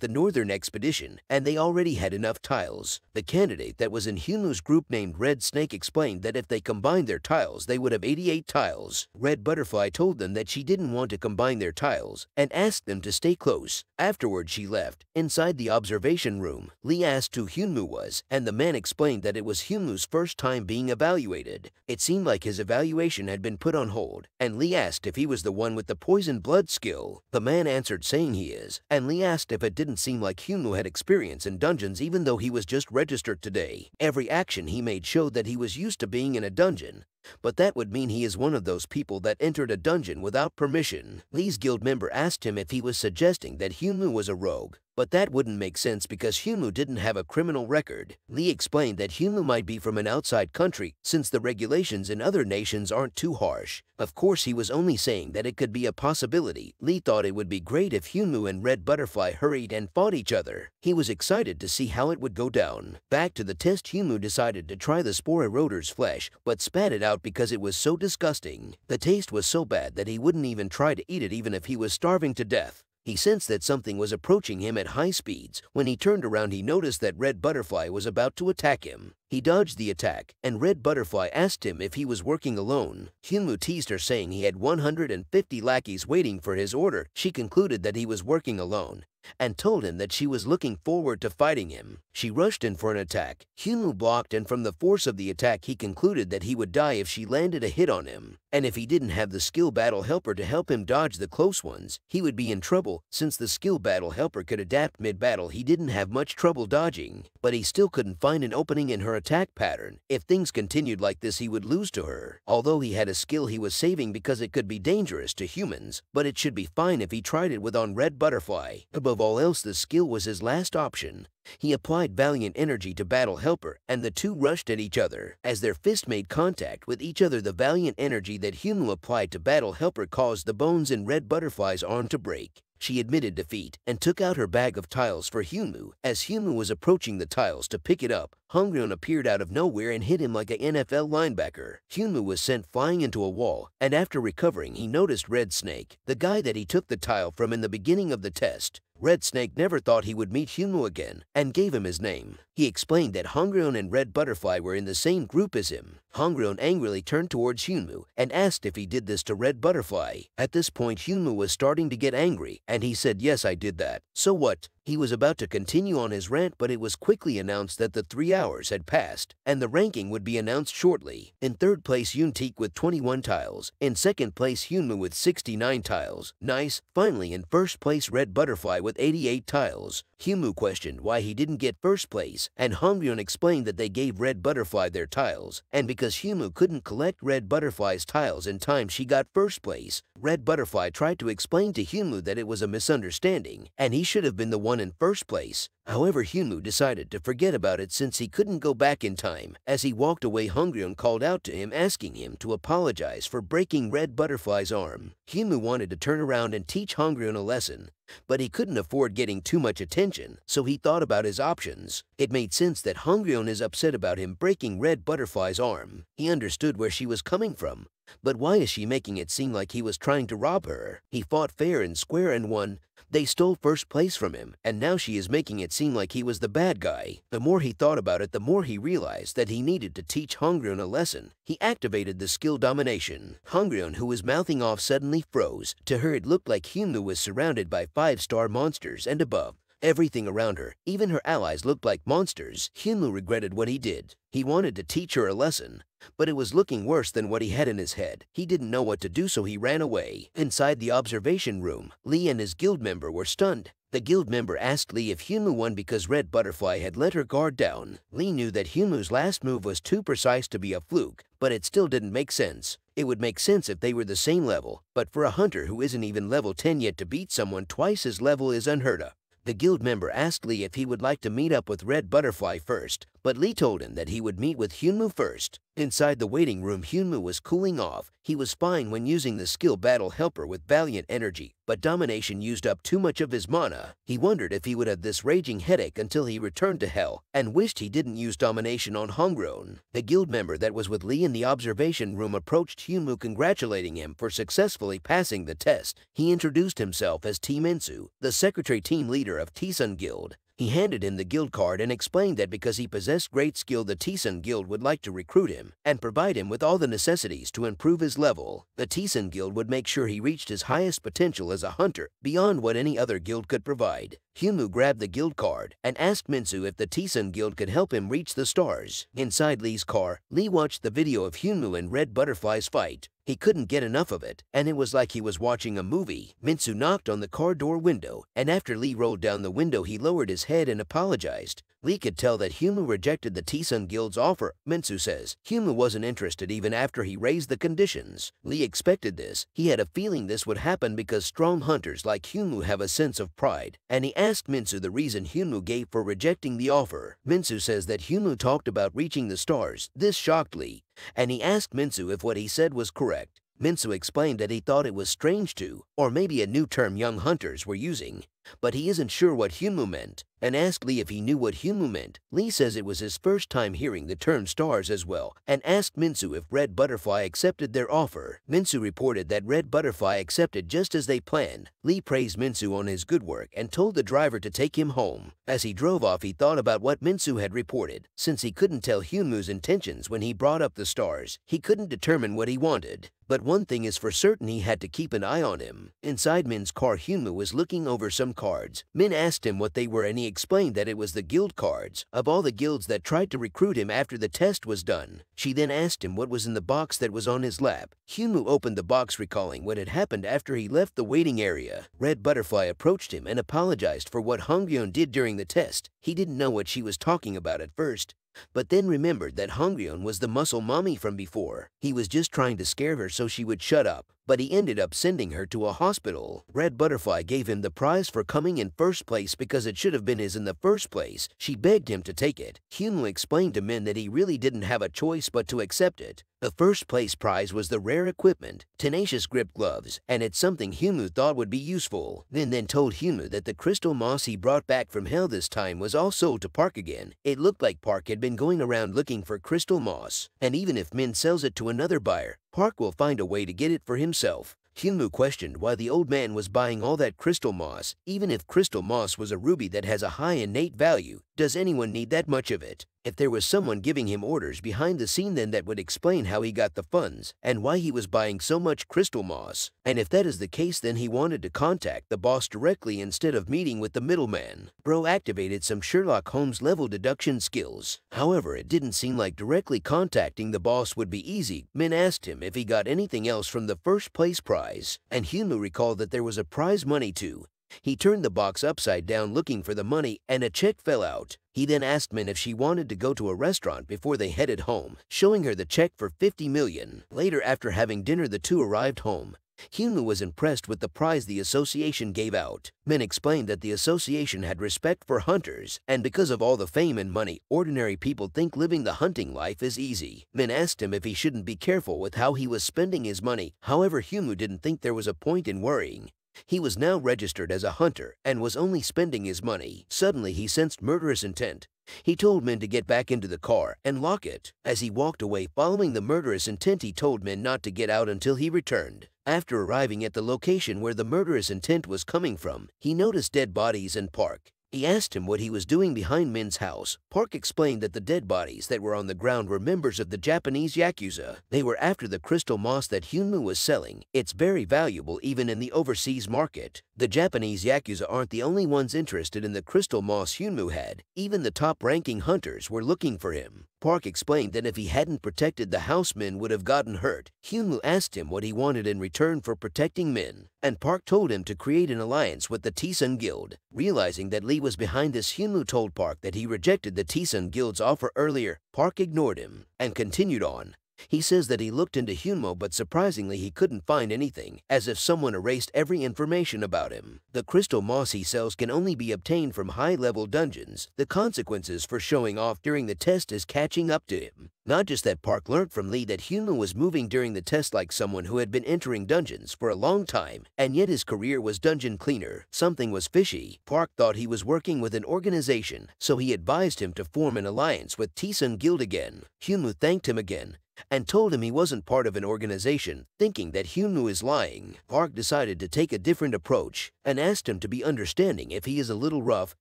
Speaker 1: the Northern Expedition, and they already had enough tiles. The candidate that was in Hyunwoo's group named Red Snake explained that if they combined their tiles, they would have 88 tiles. Red Butterfly told them that she didn't want to combine their tiles and asked them to stay close. Afterward, she left. Inside the observation room, Lee asked who Hyunwoo was, and the man explained that it was Hyunwoo's first time being evaluated. It seemed like his evaluation had been put on hold, and Lee asked if he was the one with the poison blood skill. The man answered saying he is, and Lee asked if it didn't seem like Hyunwoo had experience in dungeons even though he was just registered today. Every action he made showed that he was used to being in a dungeon, but that would mean he is one of those people that entered a dungeon without permission. Lee's guild member asked him if he was suggesting that Hyunwoo was a rogue, but that wouldn't make sense because Hyunwoo didn't have a criminal record. Lee explained that Hyunwoo might be from an outside country since the regulations in other nations aren't too harsh. Of course, he was only saying that it could be a possibility. Lee thought it would be great if Hyunwoo and Red Butterfly hurried and fought each other. He was excited to see how it would go down. Back to the test, Hyunwoo decided to try the Spore Rotor's flesh, but spat it out because it was so disgusting. The taste was so bad that he wouldn't even try to eat it even if he was starving to death. He sensed that something was approaching him at high speeds. When he turned around, he noticed that Red Butterfly was about to attack him. He dodged the attack, and Red Butterfly asked him if he was working alone. Hyunwoo teased her saying he had 150 lackeys waiting for his order. She concluded that he was working alone and told him that she was looking forward to fighting him. She rushed in for an attack. Hyunwoo blocked and from the force of the attack he concluded that he would die if she landed a hit on him. And if he didn't have the skill battle helper to help him dodge the close ones, he would be in trouble since the skill battle helper could adapt mid-battle he didn't have much trouble dodging. But he still couldn't find an opening in her attack pattern. If things continued like this he would lose to her. Although he had a skill he was saving because it could be dangerous to humans, but it should be fine if he tried it with on Red Butterfly. Above all else the skill was his last option. He applied valiant energy to Battle Helper, and the two rushed at each other. As their fist made contact with each other, the valiant energy that Hyunwoo applied to Battle Helper caused the bones in Red Butterfly's arm to break. She admitted defeat and took out her bag of tiles for Humu. As Humu was approaching the tiles to pick it up, Hongryun appeared out of nowhere and hit him like a NFL linebacker. Humu was sent flying into a wall, and after recovering, he noticed Red Snake, the guy that he took the tile from in the beginning of the test. Red Snake never thought he would meet Hyunwoo again and gave him his name. He explained that Hongryun and Red Butterfly were in the same group as him. Hongryun angrily turned towards Hyunwoo and asked if he did this to Red Butterfly. At this point, Hyunwoo was starting to get angry, and he said, yes, I did that. So what? He was about to continue on his rant, but it was quickly announced that the three hours had passed, and the ranking would be announced shortly. In third place, Yoonteak with 21 tiles. In second place, Hyunwoo with 69 tiles. Nice. Finally, in first place, Red Butterfly with 88 tiles. Hyunwoo questioned why he didn't get first place, and Hongryun explained that they gave Red Butterfly their tiles, and because Hyunwoo couldn't collect Red Butterfly's tiles in time, she got first place. Red Butterfly tried to explain to Hyunwoo that it was a misunderstanding, and he should have been the one in first place. However, Hyunwoo decided to forget about it since he couldn't go back in time. As he walked away, Hongryun called out to him asking him to apologize for breaking Red Butterfly's arm. Hyunwoo wanted to turn around and teach Hongryun a lesson, but he couldn't afford getting too much attention, so he thought about his options. It made sense that Hongryun is upset about him breaking Red Butterfly's arm. He understood where she was coming from. But why is she making it seem like he was trying to rob her? He fought fair and square and won. They stole first place from him, and now she is making it seem like he was the bad guy. The more he thought about it, the more he realized that he needed to teach Hongryun a lesson. He activated the skill domination. Hongryun, who was mouthing off, suddenly froze. To her, it looked like Hyunwoo was surrounded by five-star monsters and above. Everything around her, even her allies, looked like monsters. Hyunwoo regretted what he did. He wanted to teach her a lesson, but it was looking worse than what he had in his head. He didn't know what to do, so he ran away. Inside the observation room, Lee and his guild member were stunned. The guild member asked Lee if Hyunmoo won because Red Butterfly had let her guard down. Lee knew that Hyunmoo's last move was too precise to be a fluke, but it still didn't make sense. It would make sense if they were the same level, but for a hunter who isn't even level 10 yet to beat someone twice his level is unheard of. The guild member asked Lee if he would like to meet up with Red Butterfly first, but Lee told him that he would meet with Hyunmoo first. Inside the waiting room, Hyunmoo was cooling off. He was fine when using the skill Battle Helper with Valiant Energy, but Domination used up too much of his mana. He wondered if he would have this raging headache until he returned to Hell, and wished he didn't use Domination on Hongryun. The guild member that was with Lee in the observation room approached Hyunmoo congratulating him for successfully passing the test. He introduced himself as Team Ensu, the secretary team leader of Tisun Guild. He handed him the guild card and explained that because he possessed great skill the Tisun Guild would like to recruit him and provide him with all the necessities to improve his level. The Tisun Guild would make sure he reached his highest potential as a hunter beyond what any other guild could provide. Hyunmoo grabbed the guild card and asked Minsu if the Tisun Guild could help him reach the stars. Inside Lee's car, Lee watched the video of Hyunmoo and Red Butterfly's fight. He couldn't get enough of it, and it was like he was watching a movie. Minsu knocked on the car door window, and after Lee rolled down the window, he lowered his head and apologized. Lee could tell that Hyunmoo rejected the Tisun Guild's offer, Minsu says. Hyunmoo wasn't interested even after he raised the conditions. Lee expected this. He had a feeling this would happen because strong hunters like Hyunmoo have a sense of pride, and he asked Minsu the reason Hyunmoo gave for rejecting the offer. Minsu says that Hyunmoo talked about reaching the stars. This shocked Lee, and he asked Minsu if what he said was correct. Minsu explained that he thought it was strange to, or maybe a new term young hunters were using, but he isn't sure what Hyunmoo meant, and asked Lee if he knew what Hyunmoo meant. Lee says it was his first time hearing the term stars as well, and asked Minsu if Red Butterfly accepted their offer. Minsu reported that Red Butterfly accepted just as they planned. Lee praised Minsu on his good work and told the driver to take him home. As he drove off, he thought about what Minsu had reported. Since he couldn't tell Hyunmoo's intentions when he brought up the stars, he couldn't determine what he wanted. But one thing is for certain he had to keep an eye on him. Inside Min's car, Hyunmoo was looking over some cards. Min asked him what they were and he explained that it was the guild cards of all the guilds that tried to recruit him after the test was done. She then asked him what was in the box that was on his lap. Hyunmoo opened the box recalling what had happened after he left the waiting area. Red Butterfly approached him and apologized for what Hongryun did during the test. He didn't know what she was talking about at first but then remembered that Hongryun was the muscle mommy from before. He was just trying to scare her so she would shut up, but he ended up sending her to a hospital. Red Butterfly gave him the prize for coming in first place because it should have been his in the first place. She begged him to take it. Hyunmoo explained to Min that he really didn't have a choice but to accept it. The first place prize was the rare equipment, Tenacious Grip Gloves, and it's something Hyunmoo thought would be useful. Min then told Hyunmoo that the crystal moss he brought back from hell this time was all sold to Park again. It looked like Park had been going around looking for crystal moss, and even if Min sells it to another buyer, Park will find a way to get it for himself. Hyunmoo questioned why the old man was buying all that crystal moss, even if crystal moss was a ruby that has a high innate value. Does anyone need that much of it? If there was someone giving him orders behind the scene then that would explain how he got the funds and why he was buying so much crystal moss. And if that is the case then he wanted to contact the boss directly instead of meeting with the middleman. Bro activated some Sherlock Holmes level deduction skills. However, it didn't seem like directly contacting the boss would be easy. Min asked him if he got anything else from the first place prize, and Hyunmoo recalled that there was a prize money too. He turned the box upside down looking for the money and a check fell out. He then asked Min if she wanted to go to a restaurant before they headed home, showing her the check for 50 million. Later after having dinner the two arrived home. Hyunmoo was impressed with the prize the association gave out. Min explained that the association had respect for hunters, and because of all the fame and money, ordinary people think living the hunting life is easy. Min asked him if he shouldn't be careful with how he was spending his money. However, Hyunmoo didn't think there was a point in worrying. He was now registered as a hunter and was only spending his money. Suddenly, he sensed murderous intent. He told Min to get back into the car and lock it. As he walked away following the murderous intent, he told Min not to get out until he returned. After arriving at the location where the murderous intent was coming from, he noticed dead bodies and Park. He asked him what he was doing behind Min's house. Park explained that the dead bodies that were on the ground were members of the Japanese Yakuza. They were after the crystal moss that Hyunmoo was selling. It's very valuable even in the overseas market. The Japanese Yakuza aren't the only ones interested in the crystal moss Hyunmoo had. Even the top-ranking hunters were looking for him. Park explained that if he hadn't protected the house Min would have gotten hurt. Hyunmoo asked him what he wanted in return for protecting Min, and Park told him to create an alliance with the Tisun Guild. Realizing that Lee was behind this, Hyunmoo told Park that he rejected the Tisun Guild's offer earlier. Park ignored him and continued on. He says that he looked into Hyunmoo but surprisingly he couldn't find anything, as if someone erased every information about him. The crystal moss he sells can only be obtained from high-level dungeons. The consequences for showing off during the test is catching up to him. Not just that Park learned from Lee that Hyunmoo was moving during the test like someone who had been entering dungeons for a long time, and yet his career was dungeon cleaner. Something was fishy. Park thought he was working with an organization, so he advised him to form an alliance with Tisun Guild again. Hyunmoo thanked him again, and told him he wasn't part of an organization, thinking that Hyunmoo is lying. Park decided to take a different approach and asked him to be understanding if he is a little rough.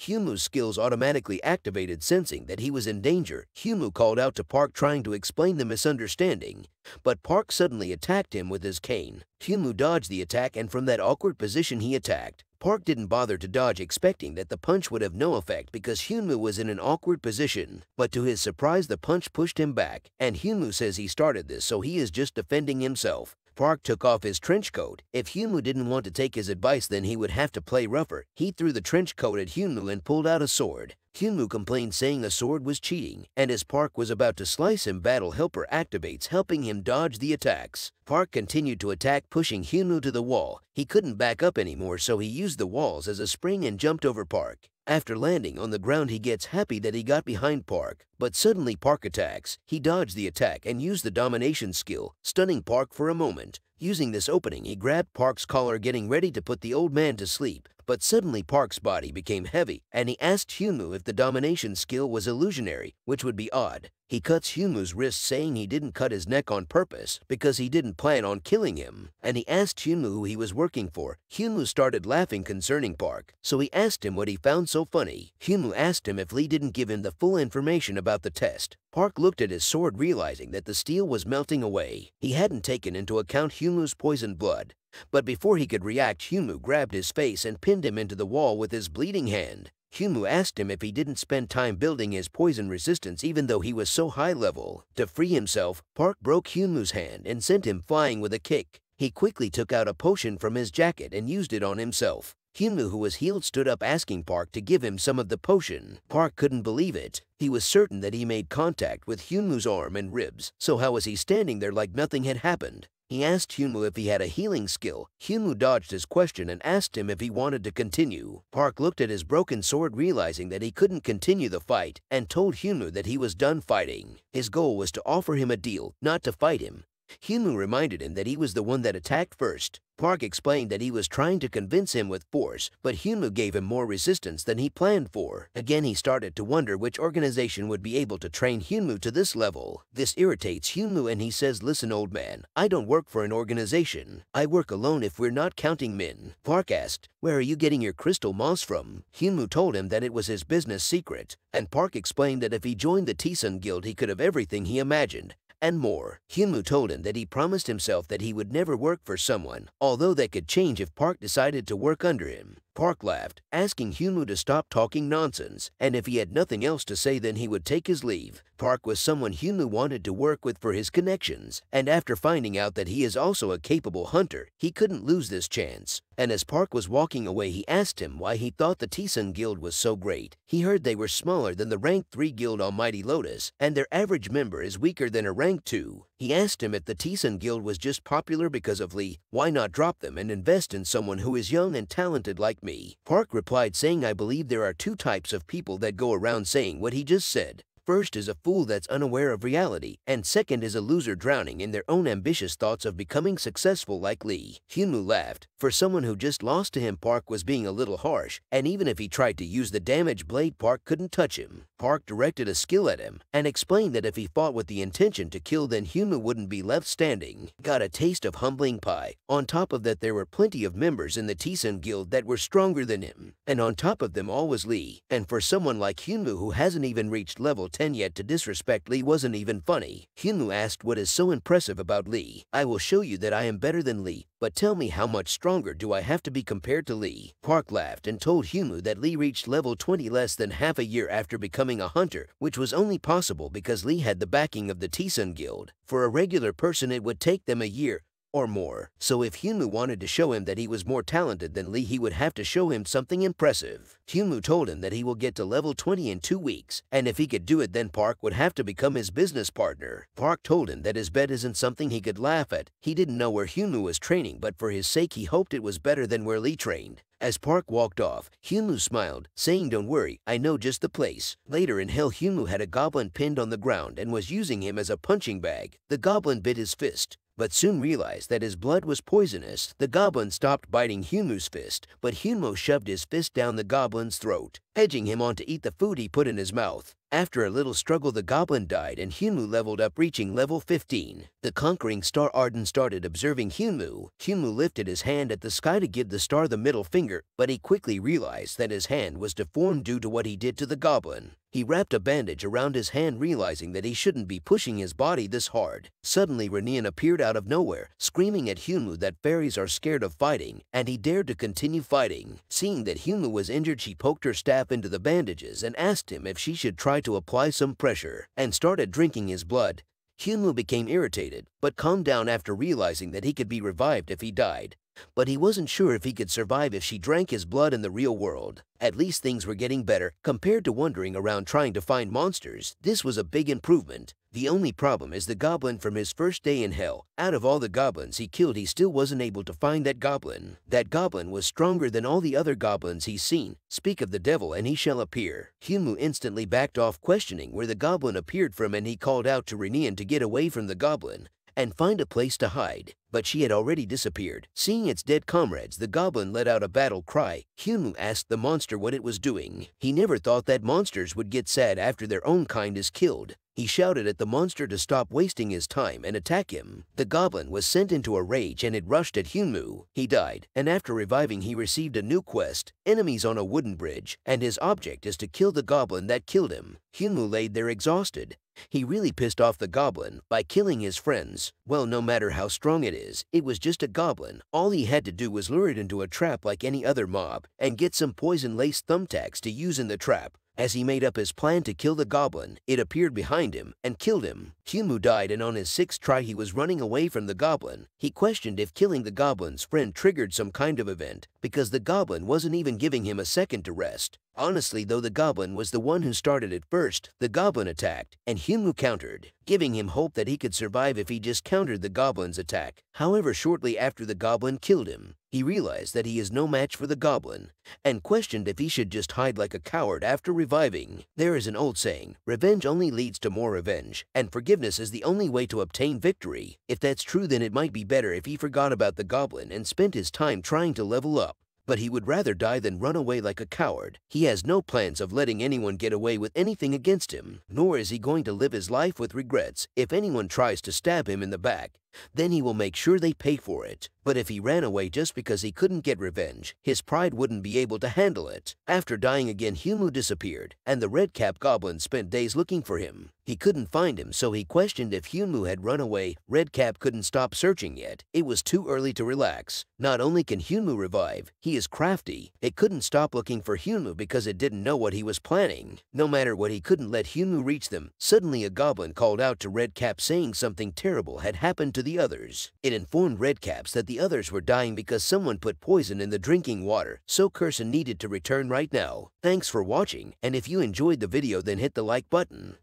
Speaker 1: Hyunmoo's skills automatically activated sensing that he was in danger. Hyunmoo called out to Park trying to explain the misunderstanding, but Park suddenly attacked him with his cane. Hyunmoo dodged the attack and from that awkward position he attacked. Park didn't bother to dodge expecting that the punch would have no effect because Hyunmoo was in an awkward position. But to his surprise the punch pushed him back, and Hyunmoo says he started this so he is just defending himself. Park took off his trench coat. If Hyunmoo didn't want to take his advice then he would have to play rougher. He threw the trench coat at Hyunmoo and pulled out a sword. Hyunmoo complained saying a sword was cheating, and as Park was about to slice him, Battle Helper activates, helping him dodge the attacks. Park continued to attack, pushing Hyunmoo to the wall. He couldn't back up anymore, so he used the walls as a spring and jumped over Park. After landing on the ground, he gets happy that he got behind Park. But suddenly Park attacks. He dodged the attack and used the domination skill, stunning Park for a moment. Using this opening, he grabbed Park's collar, getting ready to put the old man to sleep. But suddenly Park's body became heavy, and he asked Hyunmoo if the domination skill was illusionary, which would be odd. He cuts Hyunmoo's wrist saying he didn't cut his neck on purpose because he didn't plan on killing him. And he asked Hyunmoo who he was working for. Hyunmoo started laughing concerning Park, so he asked him what he found so funny. Hyunmoo asked him if Lee didn't give him the full information about the test. Park looked at his sword realizing that the steel was melting away. He hadn't taken into account Hyunmoo's poisoned blood. But before he could react, Humu grabbed his face and pinned him into the wall with his bleeding hand. Humu asked him if he didn't spend time building his poison resistance even though he was so high level. To free himself, Park broke Humu's hand and sent him flying with a kick. He quickly took out a potion from his jacket and used it on himself. Hyunmoo, who was healed, stood up asking Park to give him some of the potion. Park couldn't believe it. He was certain that he made contact with Hyunmoo's arm and ribs, so how was he standing there like nothing had happened? He asked Hyunmoo if he had a healing skill. Hyunmoo dodged his question and asked him if he wanted to continue. Park looked at his broken sword realizing that he couldn't continue the fight and told Hyunmoo that he was done fighting. His goal was to offer him a deal, not to fight him. Hyunmoo reminded him that he was the one that attacked first. Park explained that he was trying to convince him with force, but Hyunmoo gave him more resistance than he planned for. Again, he started to wonder which organization would be able to train Hyunmoo to this level. This irritates Hyunmoo and he says, Listen, old man, I don't work for an organization. I work alone if we're not counting Min. Park asked, Where are you getting your crystal moss from? Hyunmoo told him that it was his business secret, and Park explained that if he joined the Tisun Guild, he could have everything he imagined and more. Hyunmoo told him that he promised himself that he would never work for someone, although that could change if Park decided to work under him. Park laughed, asking Hyunmoo to stop talking nonsense, and if he had nothing else to say then he would take his leave. Park was someone Hyunmoo wanted to work with for his connections, and after finding out that he is also a capable hunter, he couldn't lose this chance. And as Park was walking away he asked him why he thought the Tisun Guild was so great. He heard they were smaller than the Rank 3 Guild Almighty Lotus, and their average member is weaker than a Rank 2. He asked him if the Tisun Guild was just popular because of Lee, why not drop them and invest in someone who is young and talented like me? Park replied saying I believe there are two types of people that go around saying what he just said. First is a fool that's unaware of reality, and second is a loser drowning in their own ambitious thoughts of becoming successful like Lee. Hyunwoo laughed. For someone who just lost to him, Park was being a little harsh, and even if he tried to use the damaged blade, Park couldn't touch him. Park directed a skill at him and explained that if he fought with the intention to kill, then Hyunwoo wouldn't be left standing. Got a taste of humbling pie. On top of that, there were plenty of members in the Tisun Guild that were stronger than him. And on top of them all was Lee. And for someone like Hyunwoo who hasn't even reached level 10 yet to disrespect Lee wasn't even funny. Hyunwoo asked what is so impressive about Lee. I will show you that I am better than Lee, but tell me how much stronger do I have to be compared to Lee? Park laughed and told Hyunwoo that Lee reached level 20 less than half a year after becoming a hunter, which was only possible because Lee had the backing of the Tisun Guild. For a regular person it would take them a year, or more. So if Hyunwoo wanted to show him that he was more talented than Lee, he would have to show him something impressive. Hyunwoo told him that he will get to level 20 in two weeks, and if he could do it then Park would have to become his business partner. Park told him that his bet isn't something he could laugh at. He didn't know where Hyunwoo was training, but for his sake he hoped it was better than where Lee trained. As Park walked off, Hyunwoo smiled, saying don't worry, I know just the place. Later in hell Hyunwoo had a goblin pinned on the ground and was using him as a punching bag. The goblin bit his fist but soon realized that his blood was poisonous. The goblin stopped biting Hyunwoo's fist, but Hyunwoo shoved his fist down the goblin's throat, edging him on to eat the food he put in his mouth. After a little struggle, the goblin died and Hyunwoo leveled up, reaching level 15. The conquering star Arden started observing Hyunwoo. Hyunwoo lifted his hand at the sky to give the star the middle finger, but he quickly realized that his hand was deformed due to what he did to the goblin. He wrapped a bandage around his hand, realizing that he shouldn't be pushing his body this hard. Suddenly, Renian appeared out of nowhere, screaming at Hyunwoo that fairies are scared of fighting, and he dared to continue fighting. Seeing that Hyunwoo was injured, she poked her staff into the bandages and asked him if she should try to apply some pressure, and started drinking his blood. Hyunwoo became irritated, but calmed down after realizing that he could be revived if he died. But he wasn't sure if he could survive if she drank his blood in the real world. At least things were getting better. Compared to wandering around trying to find monsters, this was a big improvement. The only problem is the goblin from his first day in hell. Out of all the goblins he killed, he still wasn't able to find that goblin. That goblin was stronger than all the other goblins he's seen. Speak of the devil and he shall appear. Hyunwoo instantly backed off questioning where the goblin appeared from and he called out to Renian to get away from the goblin and find a place to hide. But she had already disappeared. Seeing its dead comrades, the goblin let out a battle cry. Hyunwoo asked the monster what it was doing. He never thought that monsters would get sad after their own kind is killed. He shouted at the monster to stop wasting his time and attack him. The goblin was sent into a rage and it rushed at Hyunwoo. He died, and after reviving he received a new quest, enemies on a wooden bridge, and his object is to kill the goblin that killed him. Hyunwoo laid there exhausted. He really pissed off the goblin by killing his friends. Well, no matter how strong it is, it was just a goblin. All he had to do was lure it into a trap like any other mob and get some poison-laced thumbtacks to use in the trap. As he made up his plan to kill the goblin, it appeared behind him and killed him. Hyunwoo died and on his sixth try he was running away from the goblin. He questioned if killing the goblin's friend triggered some kind of event because the goblin wasn't even giving him a second to rest. Honestly, though the goblin was the one who started it first, the goblin attacked, and Hyunwoo countered, giving him hope that he could survive if he just countered the goblin's attack. However, shortly after the goblin killed him, he realized that he is no match for the goblin, and questioned if he should just hide like a coward after reviving. There is an old saying, revenge only leads to more revenge, and forgiveness is the only way to obtain victory. If that's true, then it might be better if he forgot about the goblin and spent his time trying to level up but he would rather die than run away like a coward. He has no plans of letting anyone get away with anything against him, nor is he going to live his life with regrets if anyone tries to stab him in the back. Then he will make sure they pay for it. But if he ran away just because he couldn't get revenge, his pride wouldn't be able to handle it. After dying again, Hyunwoo disappeared, and the Red Cap Goblin spent days looking for him. He couldn't find him, so he questioned if Hyunwoo had run away. Red Cap couldn't stop searching yet. It was too early to relax. Not only can Hyunwoo revive, he is crafty. It couldn't stop looking for Hyunwoo because it didn't know what he was planning. No matter what, he couldn't let Hyunwoo reach them. Suddenly, a goblin called out to Red Cap saying something terrible had happened to the others. It informed Redcaps that the others were dying because someone put poison in the drinking water, so Curson needed to return right now. Thanks for watching, and if you enjoyed the video then hit the like button.